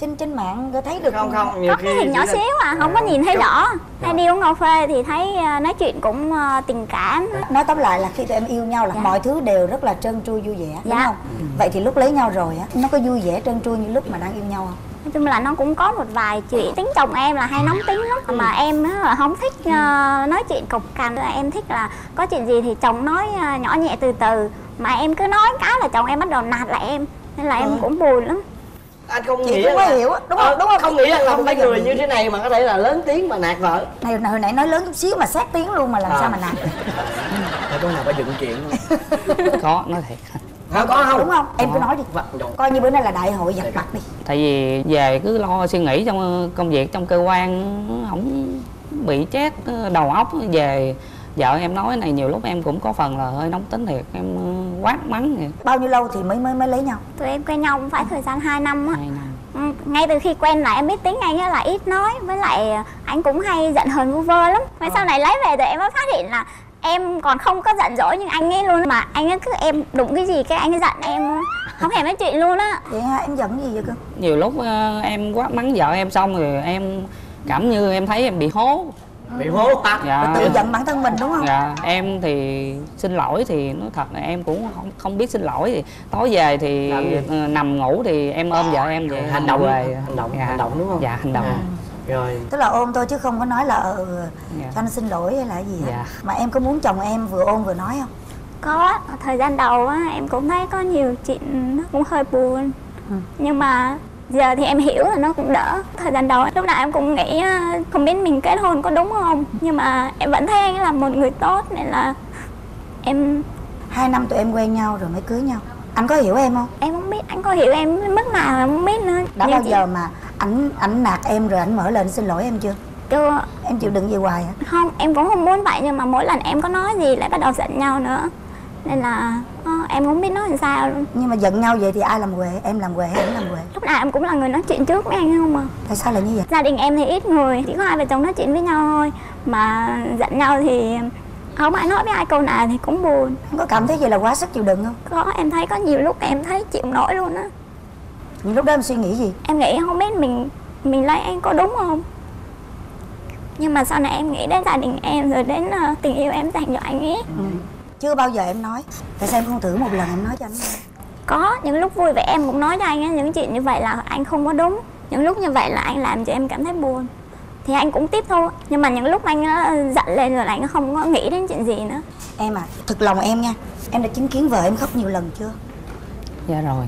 Trên trên mạng có thấy được. Không không nhiều có cái hình nhỏ là- xíu à không có nhìn thấy rõ. Hay đi uống cà phê thì thấy ờ, nói chuyện cũng ờ, tình cảm. Nói tóm lại là khi tụi em yêu nhau là Dạ. mọi thứ đều rất là trơn tru vui vẻ đúng Dạ. không? Vậy thì lúc lấy nhau rồi á nó có vui vẻ trơn tru như lúc mà đang yêu nhau không nói chung là nó cũng có một vài chuyện tính chồng em là hay nóng tính lắm. Mà em á là không thích ờ, nói chuyện cộc cằn là em thích là có chuyện gì thì chồng nói ờ, nhỏ nhẹ từ từ. Mà em cứ nói cái là chồng em bắt đầu nạt lại em. Nên là em cũng buồn lắm. Anh không Chị nghĩ cũng có là- hiểu đúng Ờ, không? Đúng không? không nghĩ rằng là một cái người như thế này mà có thể là lớn tiếng mà nạt vợ. Này hồi nãy nói lớn chút xíu mà xét tiếng luôn mà làm À. sao mà nạt Thôi tôi nào phải dựng chuyện. Có nói thiệt không có không? đúng không? Em cứ nói đi. Vâng, coi như bữa nay là đại hội giặt mặt đi. Tại vì về cứ lo suy nghĩ trong công việc trong cơ quan không bị chết đầu óc. Về vợ em nói này nhiều lúc em cũng có phần là hơi nóng tính thiệt em quát mắng vậy bao nhiêu lâu thì mới mới mới lấy nhau? Tụi em quen nhau cũng phải thời gian 2 năm á. Hai năm. Ừ, ngay từ khi quen là em biết tính anh á là ít nói với lại anh cũng hay giận hờn vu vơ lắm. Mà sau này lấy về thì em mới phát hiện là em còn không có giận dỗi nhưng anh ấy luôn mà anh ấy cứ em đụng cái gì cái anh ấy giận em không thèm nói chuyện luôn á. Vậy ha em giận gì vậy cơ? Nhiều lúc ờ, em quát mắng vợ em xong rồi em cảm như em thấy em bị hố. Bị hố hả? Dạ. Tự giận bản thân mình đúng không? Dạ. Em thì xin lỗi thì nói thật là em cũng không không biết xin lỗi thì tối về thì ờ, nằm ngủ thì em ôm vợ em vậy hành động về. hành động dạ. hành động đúng không? Dạ hành động rồi. Tức là ôm tôi chứ không có nói là ờ Dạ. cho anh xin lỗi hay là gì hết Dạ. mà em có muốn chồng em vừa ôm vừa nói không? Có thời gian đầu á em cũng thấy có nhiều chuyện nó cũng hơi buồn. Nhưng mà giờ thì em hiểu là nó cũng đỡ. Thời gian đầu lúc nào em cũng nghĩ á, không biết mình kết hôn có đúng không? Nhưng mà em vẫn thấy anh là một người tốt nên là em hai năm tụi em quen nhau rồi mới cưới nhau. Anh có hiểu em không? Em không biết anh có hiểu em mức nào em không biết nữa. Đã bao chỉ- giờ mà ảnh ảnh nạt em rồi ảnh mở lên xin lỗi em chưa? Chưa. Em chịu đựng gì hoài hả không em cũng không muốn vậy nhưng mà mỗi lần em có nói gì lại bắt đầu giận nhau nữa. Nên là ờ, em không biết nói làm sao luôn. Nhưng mà giận nhau vậy thì ai làm quệ? Em làm quệ hay ảnh làm quệ? Lúc nào em cũng là người nói chuyện trước với anh không mà tại sao lại như vậy? Gia đình em thì ít người chỉ có hai vợ chồng nói chuyện với nhau thôi. Mà giận nhau thì không ai nói với ai câu nào thì cũng buồn. Em có cảm thấy vậy là quá sức chịu đựng không? Có em thấy có nhiều lúc em thấy chịu nổi luôn á những lúc đó em suy nghĩ gì? Em nghĩ không biết mình mình lấy anh có đúng không? Nhưng mà sau này em nghĩ đến gia đình em rồi đến ờ, tình yêu em dành cho anh ấy. Chưa bao giờ em nói. Tại sao em không thử một lần em nói cho anh nghe? có những lúc vui vẻ em cũng nói cho anh ấy những chuyện như vậy là anh không có đúng. Những lúc như vậy là anh làm cho em cảm thấy buồn. Thì anh cũng tiếp thu nhưng mà những lúc anh ờ, giận lên rồi là anh không có nghĩ đến chuyện gì nữa. Em à thực lòng em nha. Em đã chứng kiến vợ em khóc nhiều lần chưa? Dạ rồi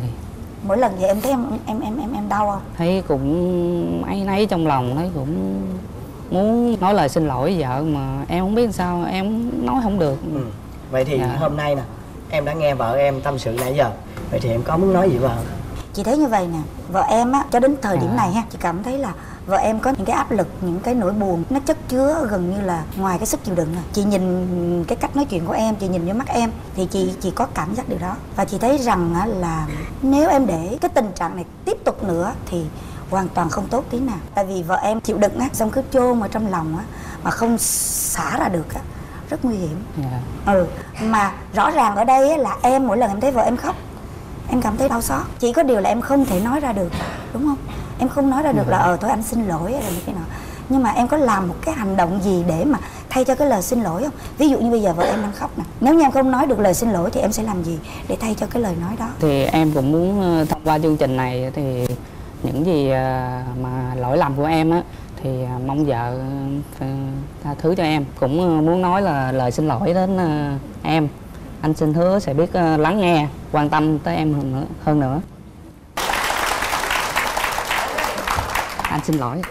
mỗi lần vậy em thấy em em em em, em đau không thấy cũng ấy nấy trong lòng thấy cũng muốn nói lời xin lỗi vợ mà em không biết sao em nói không được ừ. vậy thì Dạ. hôm nay nè em đã nghe vợ em tâm sự nãy giờ vậy thì em có muốn nói gì với vợ không? chị thấy như vậy nè vợ em á cho đến thời điểm À. này ha chị cảm thấy là vợ em có những cái áp lực những cái nỗi buồn nó chất chứa gần như là ngoài cái sức chịu đựng này chị nhìn cái cách nói chuyện của em chị nhìn vô mắt em thì chị chị có cảm giác điều đó. Và chị thấy rằng là nếu em để cái tình trạng này tiếp tục nữa thì hoàn toàn không tốt tí nào. Tại vì vợ em chịu đựng á xong cứ chôn ở trong lòng á mà không xả ra được á rất nguy hiểm. Dạ. Ừ mà rõ ràng ở đây á, là em mỗi lần em thấy vợ em khóc em cảm thấy đau xót. Chỉ có điều là em không thể nói ra được đúng không em không nói ra được là ờ thôi anh xin lỗi hay là thế nào. Nhưng mà em có làm một cái hành động gì để mà thay cho cái lời xin lỗi không? Ví dụ như bây giờ vợ em đang khóc nè. Nếu như em không nói được lời xin lỗi thì em sẽ làm gì để thay cho cái lời nói đó? Thì em cũng muốn ờ, thông qua chương trình này thì những gì ờ, mà lỗi lầm của em á thì ờ, mong vợ tha thứ cho em. Cũng muốn nói là lời xin lỗi đến em. Anh xin hứa sẽ biết lắng nghe quan tâm tới em hơn nữa hơn nữa anh xin lỗi.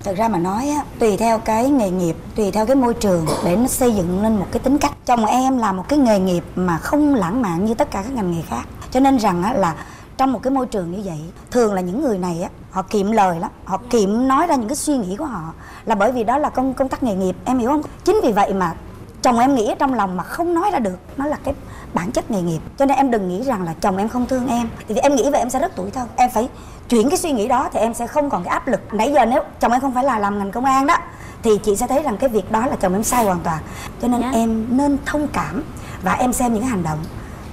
Thực ra mà nói á, tùy theo cái nghề nghiệp, tùy theo cái môi trường để nó xây dựng lên một cái tính cách. Chồng em là một cái nghề nghiệp mà không lãng mạn như tất cả các ngành nghề khác. Cho nên rằng á là trong một cái môi trường như vậy, thường là những người này á, họ kiệm lời lắm, họ kiệm nói ra những cái suy nghĩ của họ. Là bởi vì đó là công công tác nghề nghiệp, em hiểu không? Chính vì vậy mà chồng em nghĩ ở trong lòng mà không nói ra được nó là cái bản chất nghề nghiệp. Cho nên em đừng nghĩ rằng là chồng em không thương em. Thì em nghĩ vậy em sẽ rất tủi thân. Em phải chuyển cái suy nghĩ đó thì em sẽ không còn cái áp lực. Nãy giờ nếu chồng em không phải là làm ngành công an đó thì chị sẽ thấy rằng cái việc đó là chồng em sai hoàn toàn. Cho nên Dạ. em nên thông cảm và em xem những cái hành động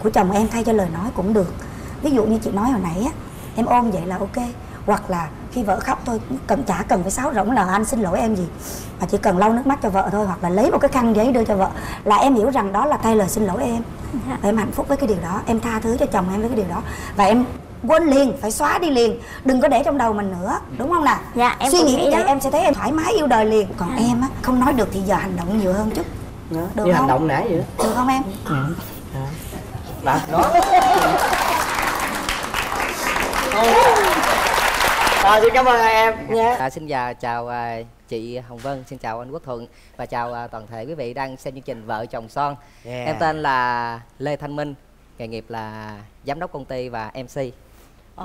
của chồng em thay cho lời nói cũng được. Ví dụ như chị nói hồi nãy á em ôm vậy là ok hoặc là khi vợ khóc thôi cũng cần chả cần phải sáo rỗng là anh xin lỗi em gì. Mà chỉ cần lau nước mắt cho vợ thôi hoặc là lấy một cái khăn giấy đưa cho vợ là em hiểu rằng đó là thay lời xin lỗi em. Và em hạnh phúc với cái điều đó em tha thứ cho chồng em với cái điều đó. Và em quên liền phải xóa đi liền đừng có để trong đầu mình nữa đúng không nào? Dạ, em suy cũng nghĩ như vậy em sẽ thấy em thoải mái yêu đời liền. Còn em á không nói được thì giờ hành động nhiều hơn chút. Được như hành không? động nãy vậy được không em? Đó đó Rồi, xin cảm ơn hai em nha À, xin chào chào à, chị Hồng Vân, xin chào anh Quốc Thuận và chào à, toàn thể quý vị đang xem chương trình Vợ chồng son. Yeah. Em tên là Lê Thanh Minh, nghề nghiệp là giám đốc công ty và MC.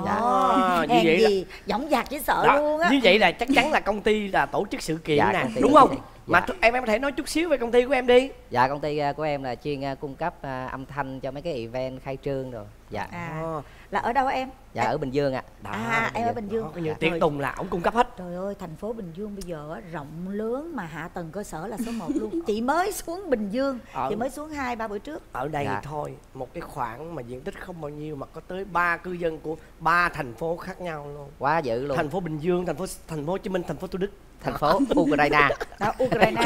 Dạ. Ồ, như vậy là- gì giống dạc với sợ Đó, luôn á như vậy là chắc chắn là công ty là tổ chức sự kiện Dạ, nè đúng không mà Dạ. th- em em có thể nói chút xíu về công ty của em đi Dạ công ty à, của em là chuyên cung cấp âm thanh cho mấy cái event khai trương rồi. Dạ. à Ờ, là ở đâu em? Dạ ở Bình Dương ạ. đó, à em ở bình dương. Đó, Trời- tiệc tùng là ổng cung cấp hết. Trời ơi thành phố bình dương bây giờ á, rộng lớn mà hạ tầng cơ sở là số 1 luôn. Chị mới xuống bình dương Ở- chị mới xuống hai ba bữa trước. Ở đây Dạ. thôi một cái khoảng mà diện tích không bao nhiêu mà có tới ba cư dân của ba thành phố khác nhau luôn. Quá dữ luôn. thành phố bình dương thành phố thành phố hồ chí minh thành phố thủ đức Thành phố Ukraine. đó ukraine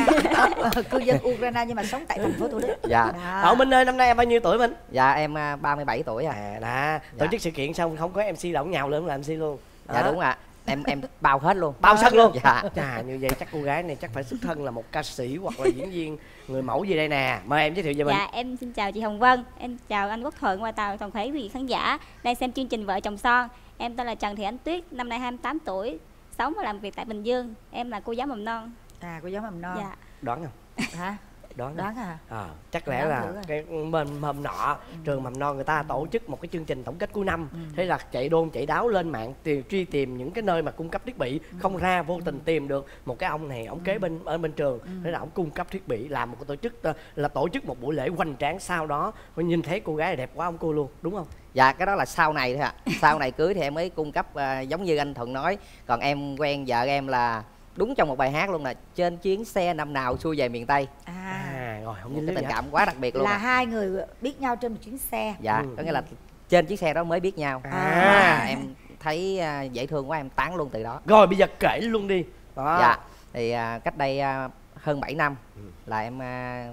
Ờ, cư dân ukraine nhưng mà sống tại thành phố thủ đức Dạ. Đó. ở minh ơi năm nay em bao nhiêu tuổi minh Dạ em à, 37 tuổi à. à đã tổ Dạ. chức sự kiện xong không có mc đậu nhào lên làm mc luôn Dạ Đó. đúng ạ. Em em bao hết luôn. bao sân luôn Dạ. chà như vậy chắc cô gái này chắc phải xuất thân là một ca sĩ hoặc là diễn viên người mẫu gì đây nè mời em giới thiệu về mình Dạ em xin chào chị Hồng Vân, em chào anh Quốc Thuận và chào toàn thể quý vị khán giả đang xem chương trình Vợ chồng son. Em tên là Trần Thị Ánh Tuyết, năm nay 28 tuổi, sống và làm việc tại Bình Dương. Em là cô giáo mầm non. à cô giáo mầm non Dạ. đoán không hả đoán đoán hả à, chắc lẽ là à. cái mầm mầm nọ trường mầm non người ta tổ chức một cái chương trình tổng kết cuối năm. Thế là chạy đôn chạy đáo lên mạng tìm truy tìm những cái nơi mà cung cấp thiết bị. Không ra vô tình tìm được. Một cái ông này ông kế bên ở bên trường. Thế là ông cung cấp thiết bị làm một cái tổ chức ờ, là tổ chức một buổi lễ hoành tráng sau đó. Nhìn thấy cô gái đẹp quá ông cô luôn đúng không? Dạ cái đó là sau này thôi ạ. Sau này cưới thì em mới cung cấp à, giống như anh Thuận nói. Còn em quen vợ em là đúng trong một bài hát luôn là trên chuyến xe năm nào xuôi về miền Tây. à à rồi không Một cái tình cảm quá đặc biệt luôn. là ạ. hai người biết nhau trên một chuyến xe Dạ, Ừ. có nghĩa là trên chiếc xe đó mới biết nhau. À. em thấy à, dễ thương quá em tán luôn từ đó. rồi bây giờ kể luôn đi đó. Dạ. Thì à, cách đây à, hơn 7 năm Ừ. là em à,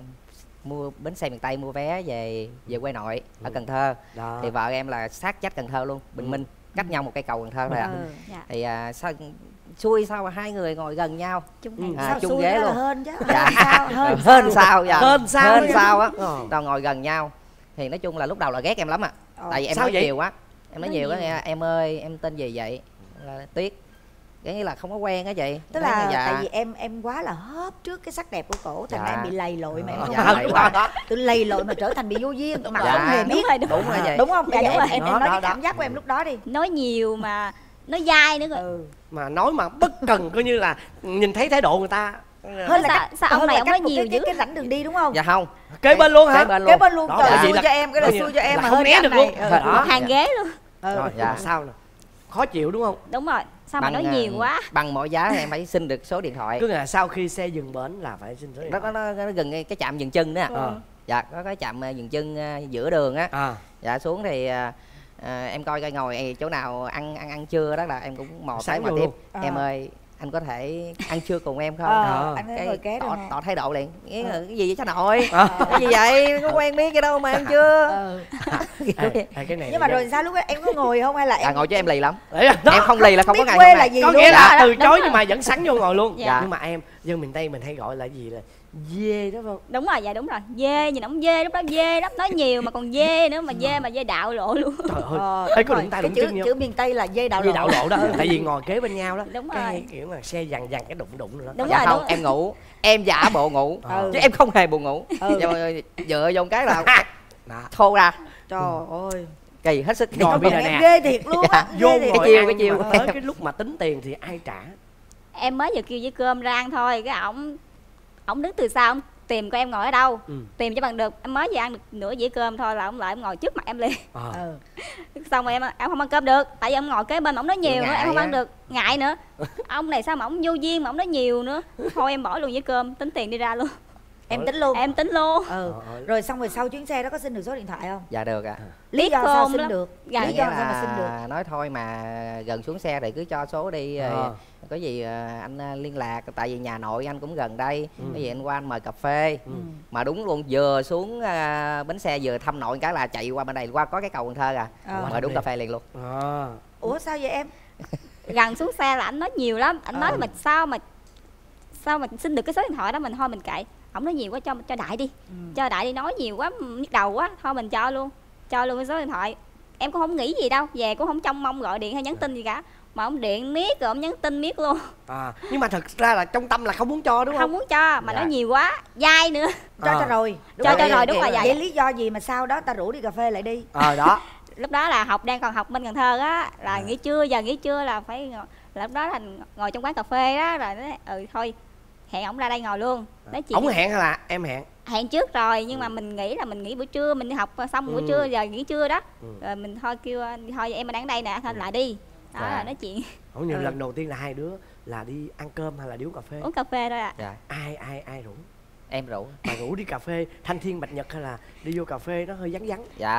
mua bến xe miền Tây mua vé về về quê nội ở Ừ. Cần Thơ. đó Thì vợ em là sát chết Cần Thơ luôn, Bình Ừ. Minh, cách nhau một cây cầu Cần Thơ thôi ạ. Ừ. Dạ. Thì à, sao xui sao mà hai người ngồi gần nhau Chung Ừ. À, sao chung ghế luôn. hơn chứ Dạ. hơn sao hơn hơn sao dạ Hơn sao hơn sao á Ờ. tao ngồi gần nhau thì nói chung là lúc đầu là ghét em lắm à Ờ, tại vì em sao nói vậy? nhiều quá em nói Nói nhiều quá nghe em ơi em tên gì vậy là tuyết cái nghĩa là không có quen á chị tức là dạ. tại vì em em quá là hớp trước cái sắc đẹp của cổ thành ra Dạ. em bị lầy lội mà em Ờ, không dạ, lầy quá. tôi lầy lội mà trở thành bị vô duyên mà Dạ. không hề biết Đúng rồi, đúng, đúng rồi vậy đúng không Dạ, dạ, đúng em, rồi. em, Đó, em nói đó, cái đó. cảm giác của em lúc đó đi Nói nhiều mà nói dai nữa rồi. ừ. mà nói mà bất cần coi như là nhìn thấy thái độ người ta hơn là Sao- cách, sao ông này ông nói nhiều dữ? cái rảnh đường đi đúng không dạ không kế bên luôn hả kế bên kế luôn bên luôn Đó, trời bởi xui vì là- cho em cái là xui cho em là mà không hơn né được luôn. Ừ. Hàng ghế luôn. Ừ. rồi Dạ. sao nè khó chịu đúng không Đúng rồi. Sao mà nói à, nhiều quá. bằng mọi giá em phải xin được số điện thoại cứ là sau khi xe dừng bến là phải xin số điện nó, nó, thoại nó, nó gần cái, trạm dừng chân đó Ờ. dạ có cái trạm à, dừng chân à, giữa đường á à dạ xuống thì à, à, em coi coi ngồi chỗ nào ăn ăn ăn trưa đó là em cũng mò Sáng cái mà tiếp. À. em ơi anh có thể ăn trưa cùng em không? Ờ, anh ấy cái ngồi kế tỏ, tỏ thái độ liền. Nghĩa là cái gì vậy cha nội? Ờ. cái gì vậy? Có quen biết cái đâu mà ăn chưa ê, cái này nhưng mà rồi sao lúc đó em có ngồi không hay là dạ em ngồi cho em lì lắm. Đấy à, đó. em không lì là không có ngày quê hôm là nay gì có nghĩa là từ chối nhưng mà vẫn sắn vô ngồi luôn. Dạ. nhưng mà em dân miền tây mình hay gọi là gì là dê đó không? Đúng rồi dạ đúng rồi. Dê nhìn ổng dê lúc đó dê lắm. Nói nhiều mà còn dê nữa mà dê mà dê đạo lộ luôn. Trời ơi Ờ, đúng có đụng tay cái đụng chữ chân chữ miền tây là dây đạo dê lộ. đạo lộ đó tại vì ngồi kế bên nhau đó. Đúng cái rồi. kiểu là xe dằn dằn cái đụng đụng rồi đó. Đúng dạ rồi không đúng em ngủ. Em giả bộ ngủ. Ừ. chứ em không hề buồn ngủ. Ừ. Dạ, mà dựa vô cái là Đó. thô ra trời ơi. Kỳ hết sức. Rồi, Không, bây giờ em nè. ghê thiệt luôn á. Vô ngồi chiều, cái chiều. mà tới cái lúc mà tính tiền thì ai trả? Em mới vừa kêu với cơm ra ăn thôi cái ổng ổng đứng từ sau ổng tìm coi em ngồi ở đâu Ừ. tìm cho bằng được em mới vừa ăn được nửa dĩa cơm thôi là ổng lại ổng ngồi trước mặt em liền Ờ. ừ. xong rồi em em không ăn cơm được tại vì ông ngồi kế bên ổng nói nhiều nữa em không á. ăn được ngại nữa ông này sao mà ổng vô duyên mà ổng nói nhiều nữa thôi em bỏ luôn với cơm tính tiền đi ra luôn em tính luôn. Em tính luôn. Ừ. Rồi xong rồi sau chuyến xe đó có xin được số điện thoại không? Dạ được ạ. Lý Biết do sao xin lắm. được? Dạ, lý Lý do sao mà xin được? là nói thôi mà gần xuống xe thì cứ cho số đi Ờ. có gì ờ, anh ờ, liên lạc. Tại vì nhà nội anh cũng gần đây. Ừ. có gì anh qua anh mời cà phê. Ừ. mà đúng luôn vừa xuống bến xe vừa thăm nội cái là chạy qua bên đây qua có cái cầu Cần Thơ à Ờ. mời đúng cà phê liền luôn. À. ủa sao vậy em? Gần xuống xe là anh nói nhiều lắm. Anh nói Ờ. mà sao mà sao mà xin được cái số điện thoại đó mình thôi mình kệ ổng nói nhiều quá cho cho đại đi. Ừ. cho đại đi nói nhiều quá nhức đầu quá. Thôi mình cho luôn. Cho luôn cái số điện thoại. Em cũng không nghĩ gì đâu. Về cũng không trông mong gọi điện hay nhắn tin gì cả. Mà ông điện miết rồi ông nhắn tin miết luôn. À nhưng mà thật ra là trong tâm là không muốn cho đúng không không? muốn cho mà Dạ. nói nhiều quá. Dai nữa. Cho Ờ. cho rồi. Đúng cho rồi. cho rồi đúng rồi vậy. vậy lý do gì mà sau đó ta rủ đi cà phê lại đi? Ờ đó. Lúc đó là học đang còn học bên Cần Thơ á. Là À. nghỉ trưa giờ nghỉ trưa là phải là lúc đó là ngồi trong quán cà phê đó rồi nói ừ thôi hẹn ổng ra đây ngồi luôn. Nói chuyện ổng hẹn hay là em hẹn? Hẹn trước rồi nhưng mà mình nghĩ là mình nghỉ buổi trưa mình đi học xong buổi Ừ. trưa giờ nghỉ trưa đó. Ừ. rồi mình thôi kêu thôi em đang đây nè thôi lại đi. Đó Dạ. là nói chuyện. Ổng như Ừ. lần đầu tiên là hai đứa là đi ăn cơm hay là đi uống cà phê? Uống cà phê thôi ạ. Dạ. Ai ai ai rủ em rủ. Bà rủ đi cà phê thanh thiên bạch nhật hay là đi vô cà phê nó hơi vắng vắng. Dạ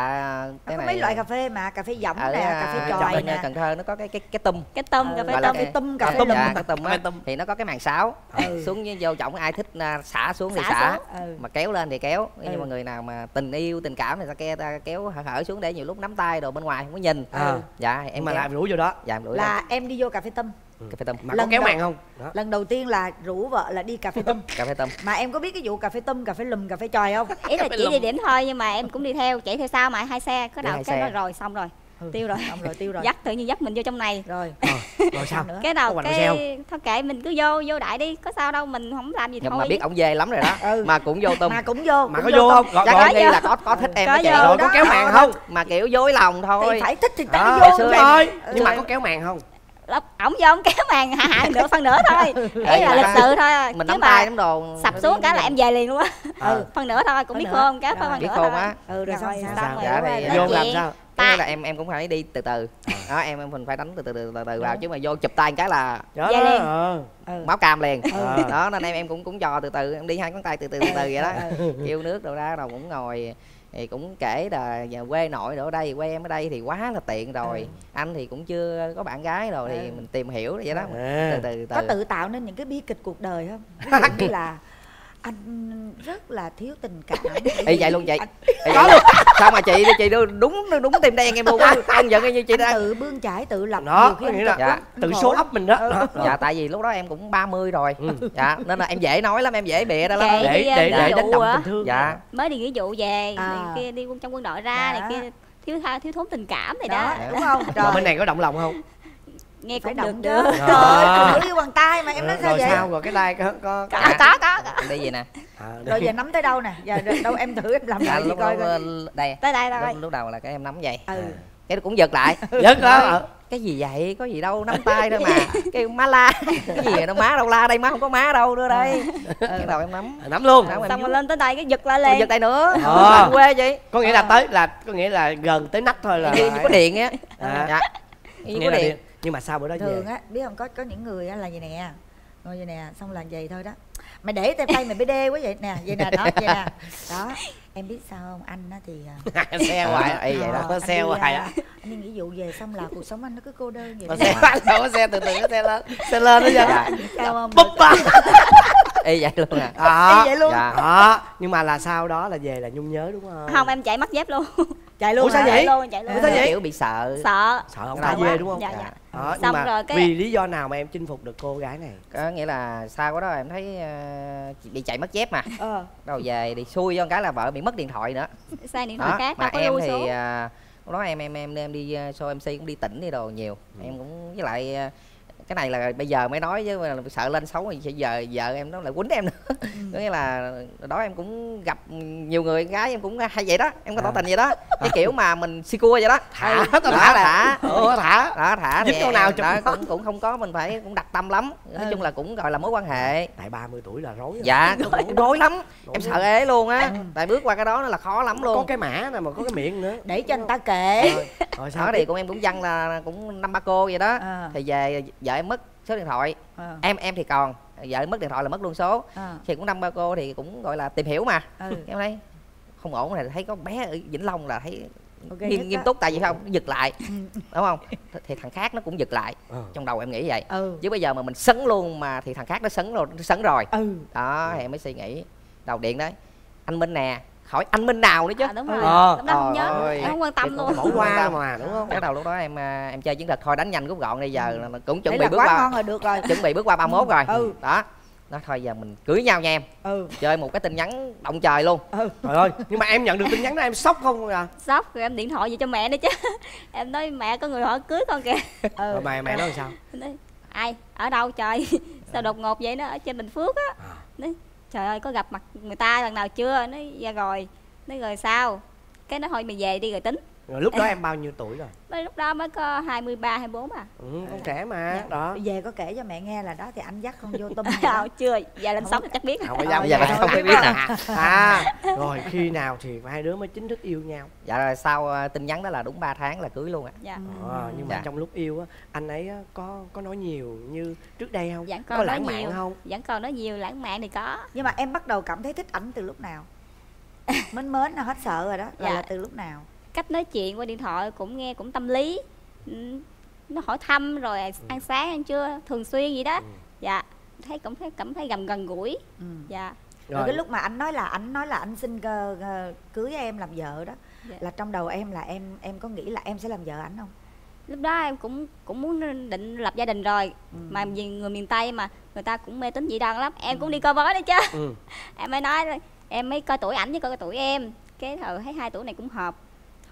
nó cái có này mấy loại cà phê mà cà phê giọng ở nè à, cà phê chòi tròi bên nè. Cần Thơ nó có cái cái cái tum. Cái tôm Ừ, cà phê cà phê tum cà phê tum, dạ, cái tum á tum. thì nó có cái màn sáo. Ừ. xuống với vô trọng ai thích à, xả xuống thì Xả ừ. mà kéo lên thì kéo. Nhưng Ừ. mà người nào mà tình yêu tình cảm thì ta ke ta kéo hở hở xuống để nhiều lúc nắm tay đồ bên ngoài không có nhìn. À. dạ em mà lại rủ vô đó. Dạ em đuổi là em đi vô cà phê tâm cà phê tâm. Mà Lần có kéo đầu- màn không? Đó. lần đầu tiên là rủ vợ là đi cà phê tâm. Cà phê tâm. Mà em có biết cái vụ cà phê tâm cà phê lùm cà phê tròi không? Ý là chỉ địa điểm thôi nhưng mà em cũng đi theo chạy theo sau mà hai xe có Đi đầu hai cái xe. đó rồi xong rồi. Ừ, tiêu rồi. xong rồi tiêu rồi. Dắt tự nhiên dắt mình vô trong này. Rồi. Ờ, rồi sao? Nữa. Cái Có đầu cái thôi kệ mình cứ vô vô đại đi có sao đâu mình không làm gì nhưng thôi. mà biết ổng dê lắm rồi đó Ừ. mà cũng vô tum mà cũng vô mà có cũng vô tâm. không? Gọi chắc gọi có là có có thích em Có vô. rồi có kéo màn không? Mà kiểu dối lòng thôi. Thì phải thích thì ta đi hồi vô rồi Ừ. nhưng mà có kéo màn không Lớp- ổng vô ổng kéo màn hạ hạ nửa phần nửa thôi. Ê, ý là lịch sự thôi à. mình chứ nắm mà tay nắm đồ sập xuống cái là em về liền luôn á. Ừ. phần nửa thôi cũng biết khôn cái biết nửa khôn thôi. á. Ừ rồi xong Rồi, dạ vô làm sao? Ta- là em em cũng phải đi từ từ. Đó em em mình phải đánh từ từ từ từ, từ vào. Chứ mà vô chụp tay một cái là Dạ liền. ờ. ừ. máu cam liền. Ừ. đó nên em em cũng cũng dò từ từ. Em đi hai ngón tay từ từ từ từ vậy đó. Ừ. kêu nước đâu ra rồi cũng ngồi thì cũng kể là nhà quê nội ở đây quê em ở đây thì quá là tiện rồi Ừ. anh thì cũng chưa có bạn gái rồi thì Ừ. mình tìm hiểu vậy đó À. từ từ từ có tự tạo nên những cái bi kịch cuộc đời không ví dụ như là anh rất là thiếu tình cảm Ê, vậy luôn anh, Ê, vậy luôn. sao mà chị chị đúng đúng đúng tim đen em luôn á ông giận như chị anh đang tự bươn chải tự lập đó có anh nghĩa là Dạ. anh tự số ấp mình đó Ừ. Đó. dạ tại vì lúc đó em cũng 30 rồi Ừ. dạ nên là em dễ nói lắm em dễ bịa ra lắm để đi, để để đánh á. tình thương dạ mới đi nghĩa vụ về À. kia đi quân trong quân đội ra Dạ. này kia thiếu tha thiếu thốn tình cảm này đó đó đúng không mà bên này có động lòng không nghe phải cũng động được chứ. được trời ơi yêu bằng tay mà em nói sao rồi vậy? sao? Rồi cái đai có có có có có có. em đi gì nè? À, rồi giờ nắm tới đâu nè? Giờ đâu em thử em làm dạ, lại đi lúc, coi coi. đây. Tới đây thôi. Lúc, lúc đầu là cái em nắm vậy. Ừ. Cái nó cũng giật lại. Rất đó ờ. cái gì vậy? Có gì đâu nắm tay thôi mà. Cái má la. Cái gì vậy? Đâu má đâu la đây? Má không có má đâu đưa đây. Cái đầu em nắm. Nắm luôn. Nắm em xong rồi lên tới đây cái giật lại liền. Giật tay nữa? Ờ. quê chị có nghĩa là tới là có nghĩa là gần tới nách thôi là như, như có điện á. À. dạ. Như nghĩa có điện nhưng mà sao bữa đó thường về á biết không có có những người á là vậy nè ngồi vậy nè xong là vậy thôi đó. Mày để tay tay mày bê đê quá vậy nè vậy nè đó vậy nè. Đó em biết sao không? Anh á thì à, xe hoài y vậy đó, ờ, có xe đi, hoài à, á. anh đi nghỉ vụ về xong là cuộc sống anh nó cứ cô đơn vậy đó. xe anh đâu có xe từ từ có xe lên xe lên đó Dạ, giờ sao không? Búp ba y vậy luôn à? Đó, vậy luôn? dạ. đó. Nhưng mà là sau đó là về là nhung nhớ đúng không? Không em chạy mất dép luôn chạy Ủa sao vậy? chạy luôn chạy luôn. Ủa sao vậy? kiểu bị sợ. Sợ. Sợ ông Sợ ta về đúng không? Dạ, dạ. đó nhưng Xong mà rồi cái- vì lý do nào mà em chinh phục được cô gái này? Có nghĩa là sau đó em thấy ờ, bị chạy mất dép mà. Ờ. Đầu về thì xui cho cái là vợ bị mất điện thoại nữa. Sai điện thoại đó khác mà em thì à, lúc đó em em em em đi uh, show mc cũng đi tỉnh đi đồ nhiều. Em cũng với lại à, cái này là bây giờ mới nói chứ mà sợ lên xấu thì giờ vợ em nó lại quýnh em nữa. Có nghĩa là đó em cũng gặp nhiều người gái em cũng hay vậy đó em có tỏ tình vậy đó. Cái kiểu mà mình si cua vậy đó. Thả tao thả thả ủa thả. Đó thả Dính thì câu nào đó, cũng cũng không có mình phải cũng đặt tâm lắm. Nói chung là cũng gọi là mối quan hệ. Tại 30 tuổi là rối rồi. dạ cũng rối lắm. Rối em sợ ế luôn á. Tại bước qua cái đó nó là khó lắm luôn có cái mã nè mà có cái miệng nữa? Để cho người ta kể. Rồi sao đó thì cũng em cũng dăng là cũng năm ba cô vậy đó. À. thì về vợ em mất số điện thoại. Ờ. Em em thì còn vợ em mất điện thoại là mất luôn số. Ờ. Thì cũng năm ba cô thì cũng gọi là tìm hiểu mà. Ừ. Em thấy không ổn này thấy có bé ở vĩnh long là thấy Ok nghiêm, nghiêm túc tại vì sao? Giật lại Ừ. đúng không? Th- thì thằng khác nó cũng giật lại. Ờ. trong đầu em nghĩ vậy. Ừ. Chứ bây giờ mà mình sấn luôn mà thì thằng khác nó sấn rồi nó sấn rồi. Ừ. Đó thì em mới suy nghĩ. Đầu điện đấy anh minh nè hỏi anh minh nào nữa chứ? À, đúng rồi. Ờ. lúc đó không nhớ. Ơi. em không quan tâm luôn. quan qua mà đúng không? Bắt đầu lúc đó em à, em chơi chiến thuật thôi đánh nhanh rút gọn đi giờ là cũng chuẩn Thế bị là bước quá qua ngon rồi được rồi. Chuẩn bị bước qua 31 rồi. Ừ. đó. Nó thôi giờ mình cưới nhau nha em. Ừ. Chơi một cái tin nhắn động trời luôn. Ừ. Trời ơi nhưng mà em nhận được tin nhắn đó em sốc không à sốc rồi em điện thoại về cho mẹ nữa chứ. Em nói mẹ có người hỏi cưới con kìa. Ừ. rồi mẹ mẹ nói sao? Nói, ai? Ở đâu trời? Sao đột ngột vậy nó ở trên bình phước á. À. nói trời ơi, có gặp mặt người ta lần nào chưa? Nói ra rồi. Nói, rồi sao? Cái nó, thôi mày về đi rồi tính rồi lúc đó em bao nhiêu tuổi rồi? Lúc đó mới có 23 24 à. Ừ, con trẻ mà đó. Về có kể cho mẹ nghe là đó thì anh dắt con vô tâm à, chưa. Giờ lên sống thì chắc biết. Không có Ờ, dám giờ vậy là thôi. không có biết nè. À rồi khi nào thì hai đứa mới chính thức yêu nhau? Dạ rồi sau à, tin nhắn đó là đúng 3 tháng là cưới luôn ạ. Dạ. À, nhưng mà Dạ. trong lúc yêu á anh ấy có có nói nhiều như trước đây không? Vẫn có còn nói lãng mạn nhiều. không? Vẫn còn nói nhiều lãng mạn thì có. Nhưng mà em bắt đầu cảm thấy thích ảnh từ lúc nào? Mến mến là hết sợ rồi đó là, Dạ. là từ lúc nào cách nói chuyện qua điện thoại cũng nghe cũng tâm lý Ừ, nó hỏi thăm rồi ăn sáng ăn trưa thường xuyên vậy đó Ừ. dạ thấy cũng thấy cảm thấy gần gần gũi ừ. dạ rồi. rồi cái lúc mà anh nói là anh nói là anh xin ờ, ờ, cưới em làm vợ đó Dạ. là trong đầu em là em em có nghĩ là em sẽ làm vợ ảnh không lúc đó em cũng cũng muốn định lập gia đình rồi Ừ. mà vì người miền tây mà người ta cũng mê tín dị đoan lắm em cũng đi coi với nữa chứ ừ. em mới nói em mới coi tuổi ảnh với coi tuổi em cái thời thấy hai tuổi này cũng hợp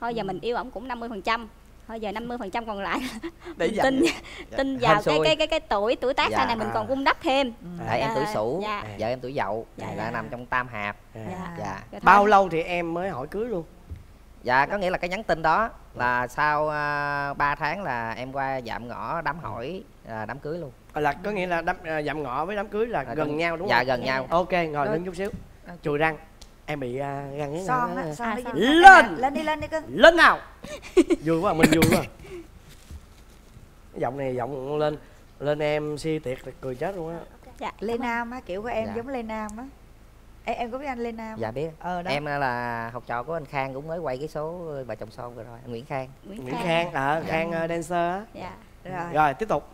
thôi Ừ. giờ mình yêu ổng cũng 50% phần trăm thôi giờ 50% phần trăm còn lại để mình tin tin Hên vào cái xui. cái cái cái tuổi tuổi tác Dạ. sau này mình còn vun đắp thêm tại em Dạ. tuổi sửu Dạ. vợ em tuổi dậu Dạ. là nằm trong tam hạp À. Dạ. dạ thôi. bao lâu thì em mới hỏi cưới luôn dạ có nghĩa là cái nhắn tin đó là sau uh, 3 tháng là em qua dạm ngõ đám hỏi à, đám cưới luôn À, là có nghĩa là đám à, dạm ngõ với đám cưới là Là gần cũng- nhau đúng dạ không gần nhau ok ngồi lên chút xíu chùi răng em bị uh, răng cái son á son À, son. Lên! lên đi lên đi cưng. Lên nào! Vui quá mình vui quá. Giọng này giọng lên lên em si tiệt cười chết luôn á. Dạ lê nam á kiểu của em Dạ. giống lê nam á em, em có biết anh lê nam dạ biết. Ờ đó. Em là học trò của anh khang cũng mới quay cái số vợ chồng son vừa rồi anh nguyễn khang. Nguyễn, nguyễn Khang. khang ờ khang uh, dancer á. Dạ rồi. Rồi tiếp tục.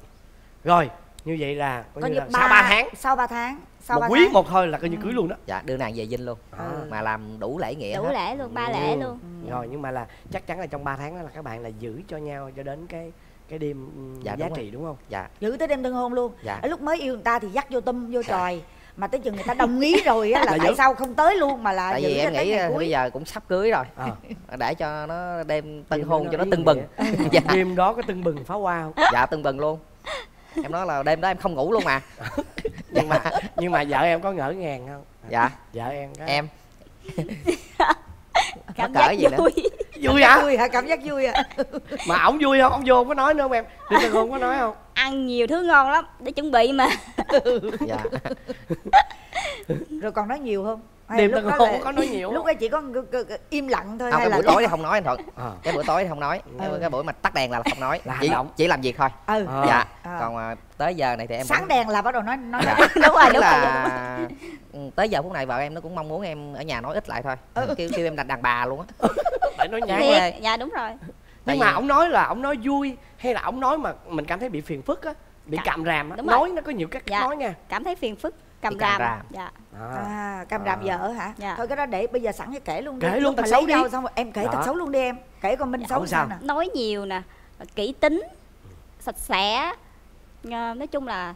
Rồi như vậy là coi như như là sau 3 tháng. sau 3 tháng sau một quý tháng. một thôi là coi như cưới luôn đó dạ đưa nàng về dinh luôn Ừ. mà làm đủ lễ nghĩa đủ hết. lễ luôn ba lễ Ừ. luôn rồi nhưng mà là chắc chắn là trong 3 tháng đó là các bạn là giữ cho nhau cho đến cái cái đêm ừ, Dạ, giá đúng rồi. trị đúng không dạ giữ tới đêm tân hôn luôn Dạ. ở lúc mới yêu người ta thì dắt vô tâm vô tròi mà tới chừng người ta đồng ý rồi á là, Là tại giữ. sao không tới luôn mà là tại vì em nghĩ ờ, bây giờ cũng sắp cưới rồi Ờ. để cho nó đêm tân Đêm hôn cho nó tưng bừng dạ. đêm đó có tưng bừng pháo hoa không dạ tưng bừng luôn em nói là đêm đó em không ngủ luôn mà. Nhưng mà nhưng mà vợ em có ngỡ ngàng không? Dạ. Vợ em có em. Cảm giác gì nữa? vui. Vui hả? Vui hả? Cảm giác vui hả? Mà ổng vui không? Ông vô không có nói nữa không em? Đi tân hôn có nói không? Ăn nhiều thứ ngon lắm để chuẩn bị mà. Dạ. Rồi còn nói nhiều không đêm lúc ta đó không là- có nói nhiều lúc đó chỉ có im lặng thôi không hay cái là buổi tối thì không nói anh thuận À. cái bữa tối thì không nói cái, Ừ. cái buổi mà tắt đèn là không nói Là chỉ, động. chỉ làm việc thôi ừ À. dạ À. còn à, tới giờ này thì em sáng đèn là bắt đầu nói nói dạ. đúng rồi đúng rồi là ừ, tới giờ phút này vợ em nó cũng mong muốn em ở nhà nói ít lại thôi Ừ. kêu kêu em đàn đàn bà luôn á phải nói. Thiệt, dạ đúng rồi nhưng Tại mà ông nói là ông nói vui hay là ông nói mà mình cảm thấy bị phiền phức á bị Cả- cạm ràm á đúng nói nó có nhiều cách Dạ. nói nha cảm thấy phiền phức cầm ràm ràm. dạ. À. à cam ràm vợ hả? Dạ. thôi cái đó để bây giờ sẵn cái kể luôn đi. Kể luôn tật xấu đi. nhau xong rồi em kể tật xấu luôn đi em. Kể con minh Dạ, xấu không sao nè. Nói nhiều nè. Kỹ tính sạch sẽ. Ờ, nói chung là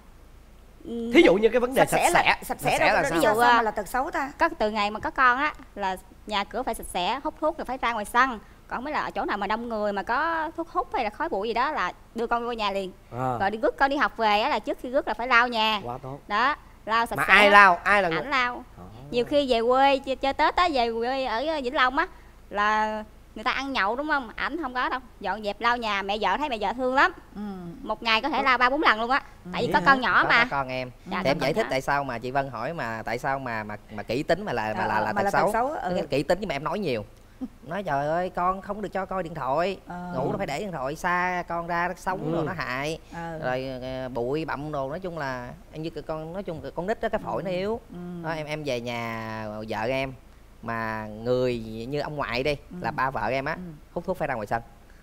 ừ, thí dụ như cái vấn đề sạch sạch sẽ sẽ là sạch sẽ là đâu sao ví dụ sao? mà là tật xấu ta. có từ ngày mà có con á là nhà cửa phải sạch sẽ hút thuốc thì phải ra ngoài sân còn mới là ở chỗ nào mà đông người mà có thuốc hút hay là khói bụi gì đó là đưa con vô nhà liền. À. rồi đi rước con đi học về á là trước khi rước là phải lau nhà. Quá tốt. Đó lau sạch mà sẽ. ai lao ai là người? ảnh lau nhiều khi về quê chơi, chơi tết á về quê ở vĩnh long á là người ta ăn nhậu đúng không? Ảnh không có đâu. Dọn dẹp lau nhà mẹ vợ thấy mẹ vợ thương lắm. Ừ. một ngày có thể lau ba bốn lần luôn á tại vì có con nhỏ Có- mà. có con em. Dạ, thì em giải thích tại sao mà chị Vân hỏi mà tại sao mà mà mà kỹ tính mà là mà là là mà tật là tật xấu. xấu, ừ. kỹ tính nhưng mà em nói nhiều nói trời ơi con không được cho coi điện thoại Ờ. ngủ nó phải để điện thoại xa con ra nó sống Ừ. rồi nó hại Ờ. rồi ờ, bụi bặm đồ nói chung là em như con nói chung con nít đó cái phổi nó yếu Ừ. đó, em em về nhà vợ em mà người như ông ngoại đi là ba vợ em á Ừ. hút thuốc phải ra ngoài sân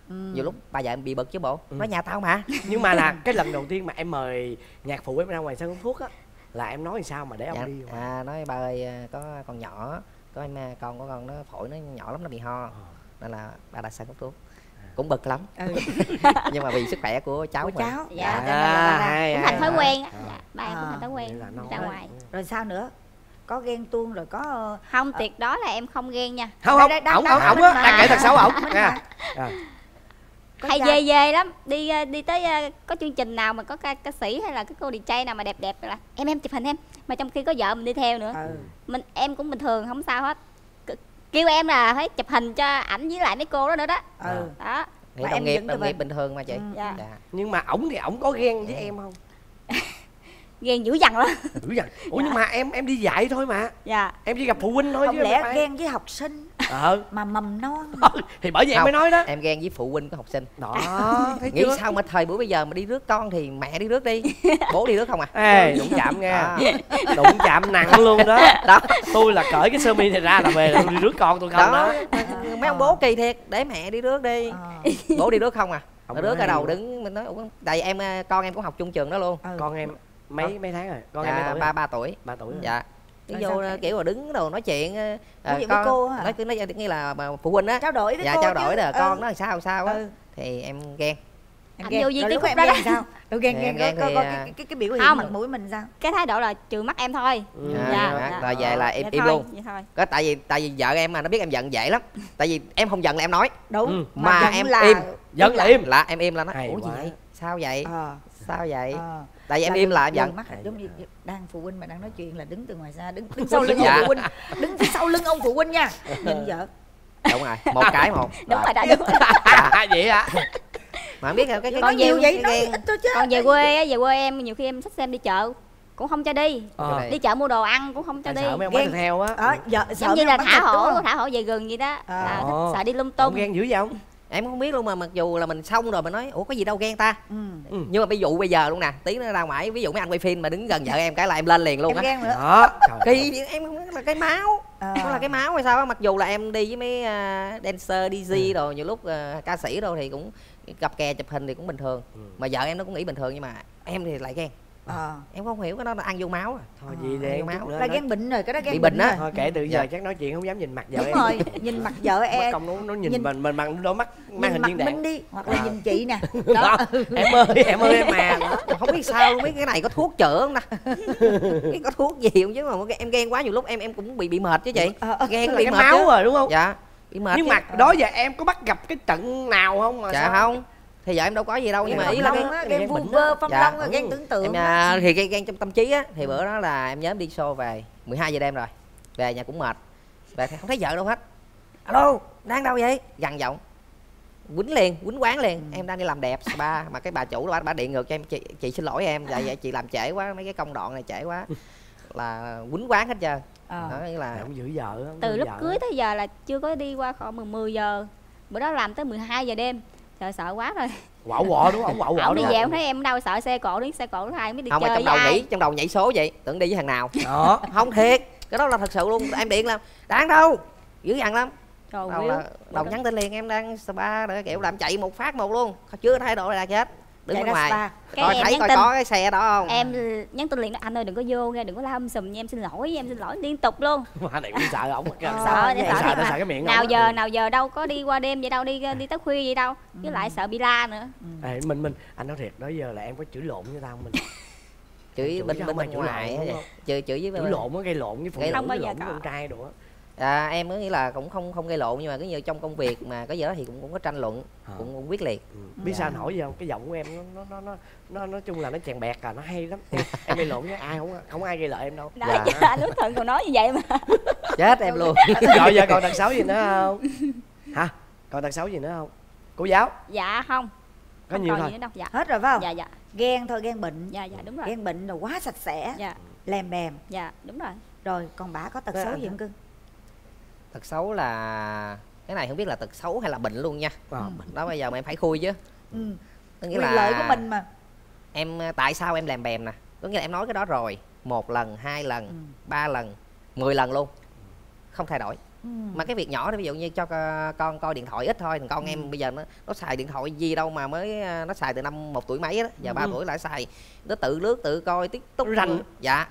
Ừ. nhiều lúc ba vợ em bị bực chứ bộ Ừ. nói nhà tao mà nhưng mà là cái lần đầu tiên mà em mời nhạc phụ em ra ngoài sân hút thuốc á là em nói làm sao mà để ông Dạ, đi à nói ba ơi à, có con nhỏ có em à, con của con nó phổi nó nhỏ lắm nó bị ho nên là ba đã sang hút thuốc cũng bực lắm Ừ. nhưng mà vì sức khỏe của cháu Của mà cháu Dạ. là ba ra. hay, cũng thành thói quen á À. dạ, ba cũng À. thành thói quen ra ngoài rồi sao nữa có ghen tuông rồi có ờ, không tuyệt đó là em không ghen nha không không ổng ổng ổng á mà. đang kể thật xấu ổng nha mà. À. có hay gia- dê dê lắm. Đi ờ, đi tới ờ, có chương trình nào mà có ca, ca sĩ hay là cái cô DJ nào mà đẹp đẹp là em em chụp hình em. Mà trong khi có vợ mình đi theo nữa. Ừ. mình em cũng bình thường không sao hết. C- kêu em là phải chụp hình cho ảnh với lại mấy cô đó nữa đó. Ừ. đó. Thì Mà đồng em nghiệp vẫn đồng nghiệp bình thường mà chị. Ừ. Dạ. Dạ. nhưng mà ổng thì ổng có ghen với em không ghen dữ dằn lắm. Dữ dằn? Ủa nhưng mà em em đi dạy thôi mà. Dạ. Em chỉ gặp phụ huynh thôi không chứ lẽ em phải- ghen với học sinh ờ. mà mầm non? Thì bởi vậy em Không, mới nói đó. em ghen với phụ huynh của học sinh. Đó thấy nghĩ chưa? sao mà thời buổi bây giờ mà đi rước con thì mẹ đi rước đi. Bố đi rước không à? Ê đụng chạm nha Đó. đụng chạm nặng luôn đó. Đó. Tôi là cởi cái sơ mi này ra là về là tôi đi rước con tôi không đó. đó. Mấy ông bố kỳ thiệt. Để mẹ đi rước đi. Ờ. bố đi rước không à? Không rước ở đầu đứng mình nói "Ủa, tại em à, con em cũng học chung trường đó luôn. Ừ. con em mấy mấy tháng rồi? Con em dạ, mấy tuổi? ba ba tuổi. Ba tuổi rồi. dạ. Là vậy? kiểu là đứng đầu nói chuyện ờ, Nói chuyện với con- cô hả? nói cứ nói như là phụ huynh á. Trao đổi với dạ cô trao chứ. đổi là Ừ. con nó làm sao sao á. Ừ. thì em ghen. Em Anh ghen. vô Rồi tiếp em đó ghen sao? ghen Em ghen ghen có, thì, có à, cái, cái, cái biểu hiện mặt mũi mình sao? Cái thái độ là trừ mắt em thôi. Ừ. Dạ, Dạ, dạ. dạ. rồi về là im im luôn. có tại vì tại vì vợ em mà nó biết em giận dễ lắm. Tại vì em không giận là em nói. Đúng. Mà em im. giận là im. là em im là nó ủa gì vậy? Sao vậy? Ờ sao vậy? Ờ. Tại vì em im đừng giận mắt Hay giống như đang phụ huynh mà đang nói chuyện là đứng từ ngoài xa đứng đứng sau lưng Dạ. ông phụ huynh đứng phía sau lưng ông phụ huynh nha. Nhìn vợ. Đúng rồi một cái một. Đúng Rồi. rồi đã đúng rồi. À vậy hả? mà không biết cái cái cái cái nhiều vậy cái nói còn về quê á về quê em nhiều khi em xách xem đi chợ cũng không cho đi. Đây. đi chợ mua đồ ăn cũng không cho đi. sợ mấy ông thịt heo á. Ờ giống như là thả hổ không? thả hổ về rừng vậy đó. Ờ. là thích sợ đi lung ông tung ghen dữ vậy không em không biết luôn mà mặc dù là mình xong rồi mình nói ủa có gì đâu ghen ta ừ. Ừ. nhưng mà ví dụ bây giờ luôn nè tí nó ra ngoài ví dụ mấy anh quay phim mà đứng gần vợ em cái là em lên liền luôn em á ghen nữa đó Trời kỳ em không biết là cái máu Ờ. nó là cái máu hay sao á mặc dù là em đi với mấy uh, dancer DJ đồ nhiều lúc ờ, ca sĩ đâu thì cũng gặp kè chụp hình thì cũng bình thường Ừ. mà vợ em nó cũng nghĩ bình thường nhưng mà em thì lại ghen ờ. Em không hiểu cái đó là ăn vô máu à. Thôi gì Ờ, để nhiều máu. nữa là ghen bệnh rồi cái đó ghen Bị bệnh á. thôi kể từ giờ Dạ. chắc nói chuyện không dám nhìn mặt vợ đúng em. rồi nhìn mặt vợ mất e công nó, nó nhìn, nhìn- mình mình bằng đôi mắt mang hình viên đạn. Minh đi hoặc là À. nhìn chị nè. Đó. Em ơi em ơi em mà không biết sao luôn, mấy cái này có thuốc chữa không ta? Cái có thuốc gì không chứ mà em ghen quá nhiều lúc em em cũng bị bị mệt chứ chị. Ờ, ghen là bị máu rồi đúng không? Dạ bị mệt nhưng mà đó giờ em có bắt gặp cái trận nào không mà dạ không thì giờ em đâu có gì đâu nhưng mà ý là cái á, vu vơ phong Dạ. long ghen tưởng tượng em á. à, thì ghen, ghen trong tâm trí á thì bữa đó là em nhớ đi show về 12 giờ đêm rồi. Về nhà cũng mệt. Về thì không thấy vợ đâu hết. Alo đang đâu vậy? Gằn giọng. Quýnh liền quýnh quán liền. Em đang đi làm đẹp spa mà cái bà chủ đó bà, bà điện ngược cho em chị chị xin lỗi em. Dạ vậy chị làm trễ quá mấy cái công đoạn này trễ quá. Là quýnh quán hết trơn. Ờ. đó là Mày không giữ vợ á, từ giữ lúc vợ cưới tới giờ là chưa có đi qua khoảng 10, 10 giờ. Bữa đó làm tới 12 giờ đêm trời sợ quá rồi. Quạo quọ đúng không? Quạo quọ đi về không? ông thấy em đâu sợ xe cộ đi xe cộ hai mới đi không chơi trong đầu ai. nghĩ trong đầu nhảy số vậy tưởng đi với thằng nào. Đó. Không thiệt. Cái đó là thật sự luôn em điện làm đáng đâu. Dữ dằn lắm. Trời đầu là đầu nhắn tin liền em đang spa để kiểu làm chạy một phát một luôn. Chưa thay đổi là chết đứng Chạy bên ra ngoài. spa. Cái coi thấy coi tin. có cái xe đó không? em nhắn tin liền nói anh ơi đừng có vô nghe đừng có la um sùm nha em xin lỗi em xin lỗi liên tục luôn. Mà này cũng sợ ổng sợ sợ để sợ sợ sợ thiệt mà. cái miệng nào giờ nào giờ đâu có đi qua đêm vậy đâu đi đi tới khuya vậy đâu. Với lại sợ bị la nữa. Ê, mình mình anh nói thiệt đó giờ là em có chửi lộn với tao mình chửi bên bên ngoài chửi chửi với chửi bên lộn á gây lộn với phụ nữ lộn. Với con trai đồ á à, em có nghĩa là cũng không không gây lộn nhưng mà cứ như trong công việc mà có gì đó thì cũng cũng có tranh luận Ờ. cũng, cũng quyết liệt. Ừ. biết sao anh hỏi gì không? Cái giọng của em nó nó nó nó nó nói chung là nó chèn bẹt à nó hay lắm. Em, em gây lộn với ai không không ai gây lợi em đâu. Đó Dạ. giờ anh Út Thuận còn nói như vậy mà. Chết em luôn. Rồi giờ còn tật xấu gì nữa không? Hả? Còn tật xấu gì nữa không? Cô giáo? Dạ không. Có không nhiều còn thôi. gì nữa đâu. Dạ. Hết rồi phải không? Dạ dạ. Ghen thôi ghen bệnh. Dạ dạ đúng rồi. Ghen bệnh là quá sạch sẽ dạ. lèm bèm. Dạ đúng rồi. Rồi còn bả có tật Thế xấu gì không cưng tật xấu là cái này không biết là tật xấu hay là bệnh luôn nha Ờ, đó bây giờ mà em phải khui chứ ừ. có nghĩa quyền là lợi của mình mà em tại sao em làm bèm nè có nghĩa là em nói cái đó rồi một lần hai lần Ừ. ba lần mười lần luôn không thay đổi Ừ. mà cái việc nhỏ đó ví dụ như cho co- con coi điện thoại ít thôi thằng con Ừ. em bây giờ nó nó xài điện thoại gì đâu mà mới ờ, nó xài từ năm một tuổi mấy đó giờ ba Ừ. tuổi lại xài nó tự lướt tự coi tiktok Rành. dạ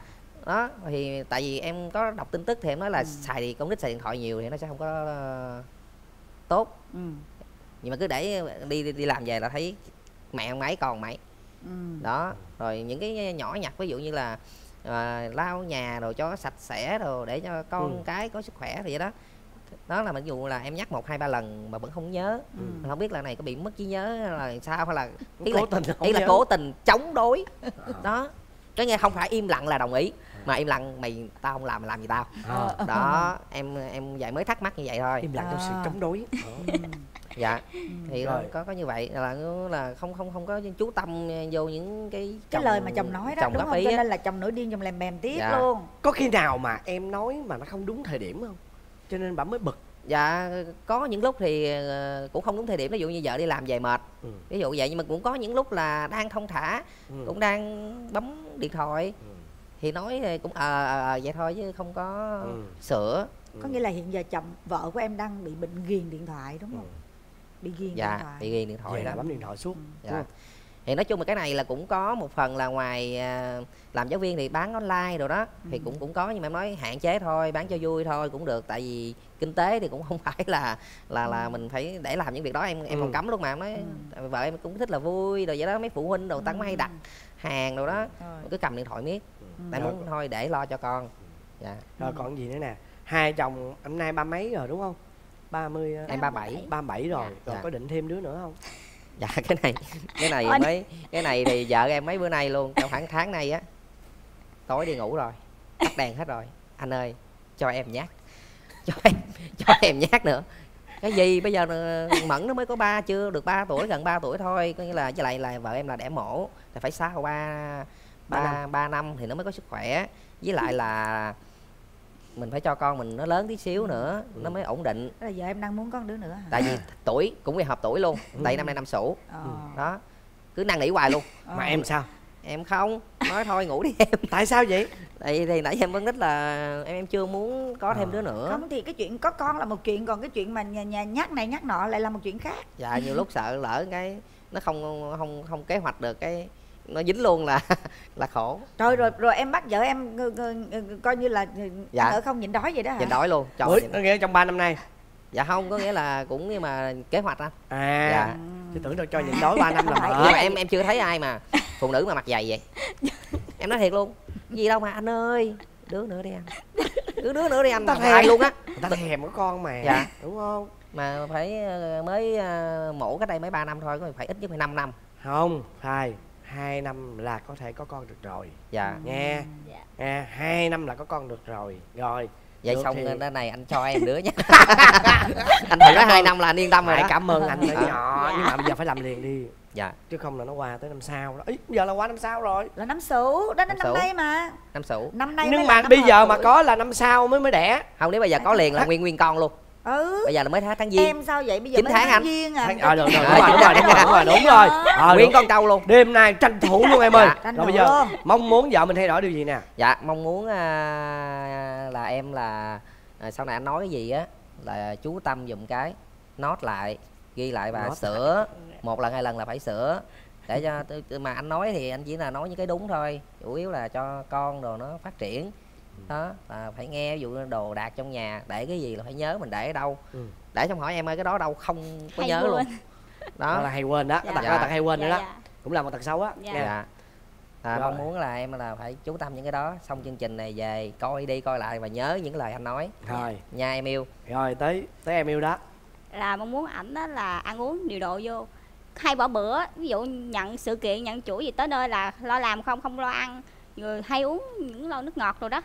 đó thì tại vì em có đọc tin tức thì em nói là Ừ. xài thì con nít xài điện thoại nhiều thì nó sẽ không có ờ, tốt ừ. nhưng mà cứ để đi đi, đi làm về là thấy mẹ ông ấy còn mày Ừ. đó rồi những cái nhỏ nhặt ví dụ như là à, lau nhà rồi cho sạch sẽ rồi để cho con Ừ. cái có sức khỏe thì vậy đó đó là ví dụ là em nhắc một hai ba lần mà vẫn không nhớ Ừ. mình không biết là này có bị mất trí nhớ là sao hay là ý cố là, tình ý là nhớ. cố tình chống đối đó cái nghe không phải im lặng là đồng ý mà im lặng mày tao không làm mày làm gì tao Ờ. đó em em vậy mới thắc mắc như vậy thôi im lặng trong sự À. chống đối dạ thì Rồi. có có như vậy là là không không không có chú tâm vô những cái cái chồng- lời mà chồng nói đó chồng đúng không ý cho nên là chồng nổi điên chồng làm bèm tiếp Dạ. luôn có khi nào mà em nói mà nó không đúng thời điểm không cho nên bà mới bực dạ có những lúc thì ờ, cũng không đúng thời điểm ví dụ như vợ đi làm về mệt Ừ. ví dụ vậy nhưng mà cũng có những lúc là đang thông thả Ừ. cũng đang bấm điện thoại Ừ. thì nói thì cũng ờ ờ, ờ vậy thôi chứ không có Ừ. sửa. Có nghĩa là hiện giờ chồng vợ của em đang bị bệnh ghiền điện thoại đúng Ừ. không bị ghiền điện dạ thoại. bị ghiền điện thoại là đó. bấm điện thoại suốt dạ. đúng thì nói chung là cái này là cũng có một phần là ngoài à, làm giáo viên thì bán online rồi đó thì cũng cũng có nhưng mà em nói hạn chế thôi bán cho vui thôi cũng được. Tại vì kinh tế thì cũng không phải là là là mình phải để làm những việc đó em em Ừ. còn cấm luôn mà em nói. Vì vợ em cũng thích là vui rồi vậy đó mấy phụ huynh đồ tăng hay đặt hàng đồ đó. Rồi. cứ cầm điện thoại miết. Tại Rồi. muốn thôi để lo cho con. Dạ. Rồi còn gì nữa nè. Hai chồng năm nay ba mấy rồi đúng không? Ba mươi ờ, em ba bảy. ba bảy rồi. Rồi Dạ. có định thêm đứa nữa không? Dạ cái này cái này mới cái này thì vợ em mấy bữa nay luôn. Trong khoảng tháng nay á tối đi ngủ rồi tắt đèn hết rồi. Anh ơi cho em nhát. Cho em cho em nhát nữa. Cái gì? Bây giờ ờ, mẫn nó mới có ba chưa? Được 3 tuổi gần 3 tuổi thôi. Có nghĩa là với lại là vợ em là đẻ mổ thì phải sau ba Ba ba ba năm thì nó mới có sức khỏe. Với lại là mình phải cho con mình nó lớn tí xíu nữa nó mới ổn định. Là giờ em đang muốn có một đứa nữa hả tại vì tuổi cũng hợp tuổi luôn tại năm nay năm sửu Ờ. đó cứ năn nỉ hoài luôn. Mà em sao? Em không nói thôi ngủ đi em. Tại sao vậy? Tại thì nãy em phân tích là em em chưa muốn có thêm Ờ. đứa nữa. Không thì cái chuyện có con là một chuyện còn cái chuyện mà nhà, nhà nhắc này nhắc nọ lại là một chuyện khác. Dạ nhiều lúc sợ lỡ cái nó không không không kế hoạch được cái nó dính luôn là là khổ. Rồi rồi rồi em bắt vợ em coi như là ừ, Dạ. ở không nhịn đói vậy đó hả? Nhịn đói luôn. Trời nhịn- nó nghĩa trong 3 năm nay? Dạ không có nghĩa là cũng như mà kế hoạch anh. À dạ. thì tưởng đâu cho nhịn đói 3 năm là Phải. nhưng mệt mà em em chưa thấy ai mà phụ nữ mà mặc dày vậy. Em nói thiệt luôn. Gì đâu mà anh ơi đứa nữa đi anh. Đứa đứa nữa đi anh Ta mà thèm. luôn á. Người ta thèm có con mà Dạ. đúng không? Mà phải ờ, mới ờ, mổ cách đây mới 3 năm thôi có phải ít nhất phải 5 năm. Không phải hai năm là có thể có con được rồi. Dạ. Nghe. Dạ. nghe hai năm là có con được rồi. Rồi. Vậy Được xong thì- cái này anh cho em đứa nha anh thử nói hai năm là anh yên tâm rồi đó. cảm ơn anh nói Ờ. nhỏ nhưng mà bây giờ phải làm liền đi. Dạ. Chứ không là nó qua tới năm sau đó. Ý giờ là qua năm sau rồi. Là năm sửu đó đến Năm năm Sửu. nay mà. Năm sửu năm nay nhưng mà năm bây giờ mà có là năm sau mới mới đẻ. Không nếu bây giờ có liền là nguyên nguyên con luôn ừ. Bây giờ là mới tháng tháng giêng. Em sao vậy? Bây giờ Chín mới tháng anh. giêng à? Tháng- ờ được rồi À, đúng rồi đúng rồi đúng rồi đúng rồi đúng rồi. Ờ, nguyên được. con trâu luôn. Đêm nay tranh thủ luôn em ơi. Dạ. Rồi bây giờ mong muốn vợ mình thay đổi điều gì nè? Dạ mong muốn à, là em là à, sau này anh nói cái gì á là chú tâm dùng cái nốt lại ghi lại và Note sửa. một lần hai lần là phải sửa. Để cho mà anh nói thì anh chỉ là nói những cái đúng thôi. Chủ yếu là cho con đồ nó phát triển đó là phải nghe ví dụ đồ đạc trong nhà để cái gì là phải nhớ mình để ở đâu. Ừ. để xong hỏi em ơi cái đó đâu không có Hay nhớ quên. luôn. Đó. Đó là hay quên đó Dạ. tật Dạ. hay quên dạ, nữa đó. dạ. cũng là một tật xấu á. Dạ. dạ. À, mong muốn là em là phải chú tâm những cái đó. Xong chương trình này về coi đi coi lại và nhớ những lời anh nói. Rồi. Nha em yêu. Rồi tới tới em yêu đó. Là mong muốn ảnh đó là ăn uống điều độ vô. Hay bỏ bữa ví dụ nhận sự kiện nhận chuỗi gì tới nơi là lo làm không không lo ăn. Rồi hay uống những lon nước ngọt rồi đó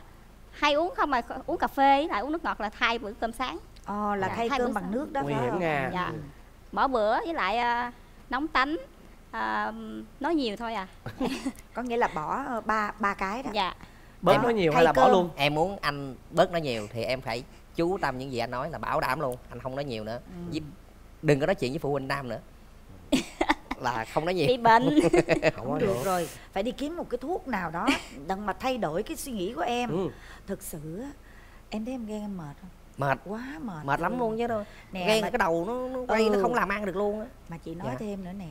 hay uống không mà uống cà phê với lại uống nước ngọt là thay bữa cơm sáng. Ờ là Dạ, thay hai cơm bữa bằng sáng. nước đó nguy hiểm nha. Dạ. Ừ. bỏ bữa với lại à, nóng tánh à, nói nhiều thôi à. Có nghĩa là bỏ ờ, ba ba cái đó. Dạ. Bớt Em nói nhiều hay thay là bỏ cơm. luôn? Em muốn anh bớt nói nhiều thì em phải chú tâm những gì anh nói là bảo đảm luôn. Anh không nói nhiều nữa. Ừ. Đừng có nói chuyện với phụ huynh nam nữa là không nói nhiều. Bị bệnh không có được. được rồi phải đi kiếm một cái thuốc nào đó đừng mà thay đổi cái suy nghĩ của em. Ừ. thực sự á, em thấy em ghen em mệt không? Mệt. Quá mệt mệt lắm luôn. chứ đâu. Nè ghen mà, là cái đầu nó, nó quay nó Ừ. không làm ăn được luôn á. Mà chị nói Dạ. thêm nữa nè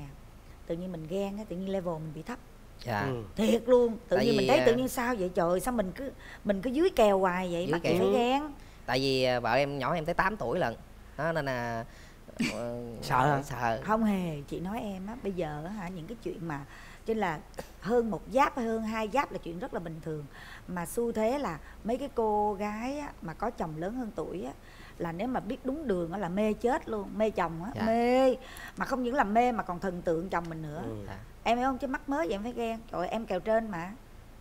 tự nhiên mình ghen á tự nhiên level mình bị thấp. Dạ. Ừ. thiệt luôn tự Tại nhiên mình thấy à, tự nhiên sao vậy? Trời sao mình cứ mình cứ dưới kèo hoài vậy? Dưới mà chị kèo. phải ghen? Tại vì à, vợ em nhỏ em tới 8 tuổi lận. Đó nên là Sợ hả? sợ. Không hề chị nói em á bây giờ á hả những cái chuyện mà trên là hơn một giáp hay hơn hai giáp là chuyện rất là bình thường. Mà xu thế là mấy cái cô gái á, mà có chồng lớn hơn tuổi á là nếu mà biết đúng đường á là mê chết luôn mê chồng á Dạ. mê. Mà không những là mê mà còn thần tượng chồng mình nữa. Ừ. Dạ. em hiểu không? Chứ mắc mới vậy em phải ghen. Trời ơi, em kèo trên mà.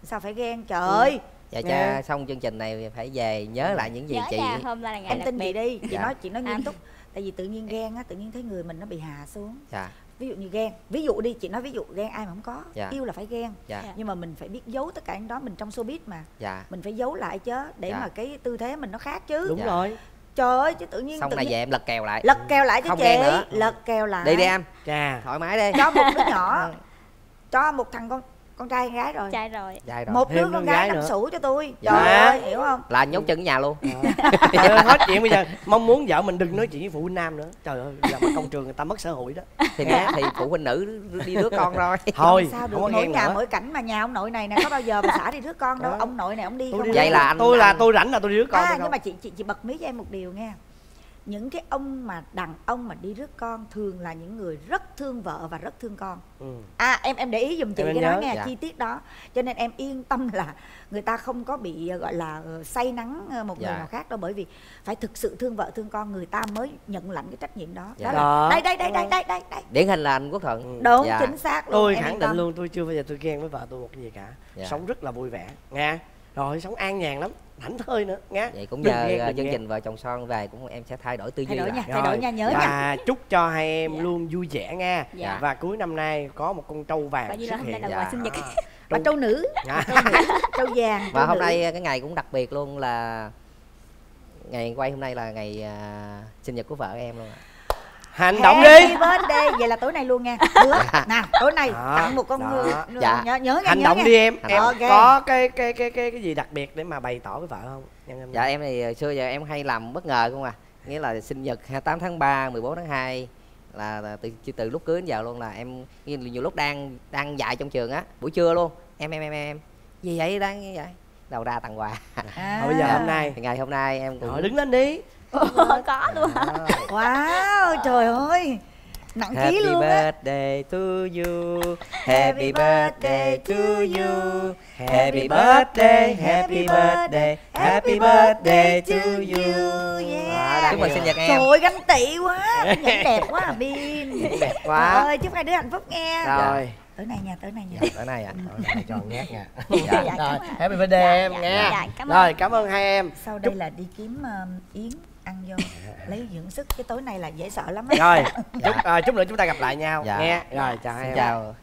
Sao phải ghen? Trời. Ơi dạ Dạ. cha xong chương trình này phải về nhớ lại những gì nhớ chị. hôm nay là ngày em tin chị biệt đi. Chị Dạ. nói chị nói nghiêm túc tại vì tự nhiên ghen á tự nhiên thấy người mình nó bị hạ xuống. Dạ. Ví dụ như ghen ví dụ đi chị nói ví dụ ghen ai mà không có Dạ. yêu là phải ghen dạ. Nhưng mà mình phải biết giấu tất cả những đó mình trong showbiz mà. Dạ. Mình phải giấu lại chứ để Dạ. mà cái tư thế mình nó khác chứ. Đúng Dạ. rồi. Trời ơi chứ tự nhiên xong tự này nhiên về em lật kèo lại. Lật kèo lại cho Không chị. ghen nữa. lật kèo lại. Đi đi em. Chà. Thoải mái đi. Cho một đứa nhỏ. Cho một thằng con con trai con gái rồi. Trai rồi. Dài rồi. Một Thêm đứa con con gái gái năm nữa. sủ cho tôi. Dạ. trời ơi hiểu không? Là nhốt chân ở nhà luôn. Trời ơi, hết chuyện bây giờ. Mong muốn vợ mình đừng nói chuyện với phụ huynh nam nữa. Trời ơi giờ mất công trường người ta mất xã hội đó. Thì thì phụ huynh nữ đi rước con rồi. Thôi sao được. không có mỗi nhà nữa. mỗi cảnh mà nhà ông nội này nè có bao giờ mà xả đi rước con đâu. Đó. ông nội này ông đi tôi không đi Vậy là anh- tôi là tôi rảnh là tôi đi rước con à nhưng mà chị chị chị bật mí cho em một điều nghe những cái ông mà đàn ông mà đi rước con thường là những người rất thương vợ và rất thương con ừ. à em em để ý dùm chị Em cái nhớ. đó nghe Dạ. chi tiết đó cho nên em yên tâm là người ta không có bị ờ, gọi là ờ, say nắng ờ, một người Dạ. nào khác đâu bởi vì phải thực sự thương vợ thương con người ta mới nhận lãnh cái trách nhiệm đó Dạ. đó là Đó. đây đây đây đây đây đây đây điển hình là anh quốc thuận Ừ. đúng Dạ. chính xác luôn tôi khẳng định luôn tôi chưa bao giờ tôi ghen với vợ tôi một cái gì cả Dạ. sống rất là vui vẻ nha rồi sống an nhàn lắm thảnh thơi nữa nha vậy cũng ghen, à, chương trình vợ chồng son về cũng em sẽ thay đổi tư thay duy đổi lại nha thay đổi nha nhớ nha và chúc cho hai em Dạ. luôn vui vẻ nha Dạ. và cuối năm nay có một con trâu vàng là xuất hôm nay hiện là Dạ. sinh nhật À, và trâu- trâu nữ Dạ. trâu nữ trâu vàng và trâu hôm nữ. nay à, cái ngày cũng đặc biệt luôn là ngày quay hôm nay là ngày à, sinh nhật của vợ em luôn ạ. Hành động đi. Happy birthday. Vậy là tối nay luôn nha. Hứa. Nào tối nay Đó, tặng một con ngựa Dạ. nhớ nhớ nha hành nhớ động nha. đi em. Em động. có cái cái cái cái cái gì đặc biệt để mà bày tỏ với vợ không? Nhân em dạ em thì xưa giờ em hay làm bất ngờ không à? Nghĩa là sinh nhật 28 tháng 3, 14 tháng 2 là, là từ từ lúc cưới đến giờ luôn là em nhiều lúc đang đang dạy trong trường á buổi trưa luôn. Em em em em gì vậy? Đang như vậy? Đầu ra tặng quà. À. Bây giờ hôm nay. Thì ngày hôm nay em cũng rồi đứng lên đi có luôn. Đó. wow trời ơi. Nặng ký Happy luôn á. birthday to you. Happy Happy birthday to you. Happy birthday Happy birthday. Happy birthday to you. Yeah. Chúc mừng sinh nhật trời em ơi ganh tị quá. Nhẫn đẹp quá à bin. Đẹp Trời quá ơi chúc hai đứa hạnh phúc nghe rồi. Tới này nha tới này nha. Dạ, tới này ạ. Rồi, tròn nhát nha. Dạ, rồi cảm ơn. happy birthday Dạ, em dạ, nghe dạ, cảm ơn. rồi cảm ơn hai em. Sau đây là đi kiếm um, yến ăn vô. Lấy dưỡng sức cái tối nay là dễ sợ lắm á. rồi chúc à, chút nữa chúng ta gặp lại nhau. Dạ. nghe. Rồi chào hai Xin em chào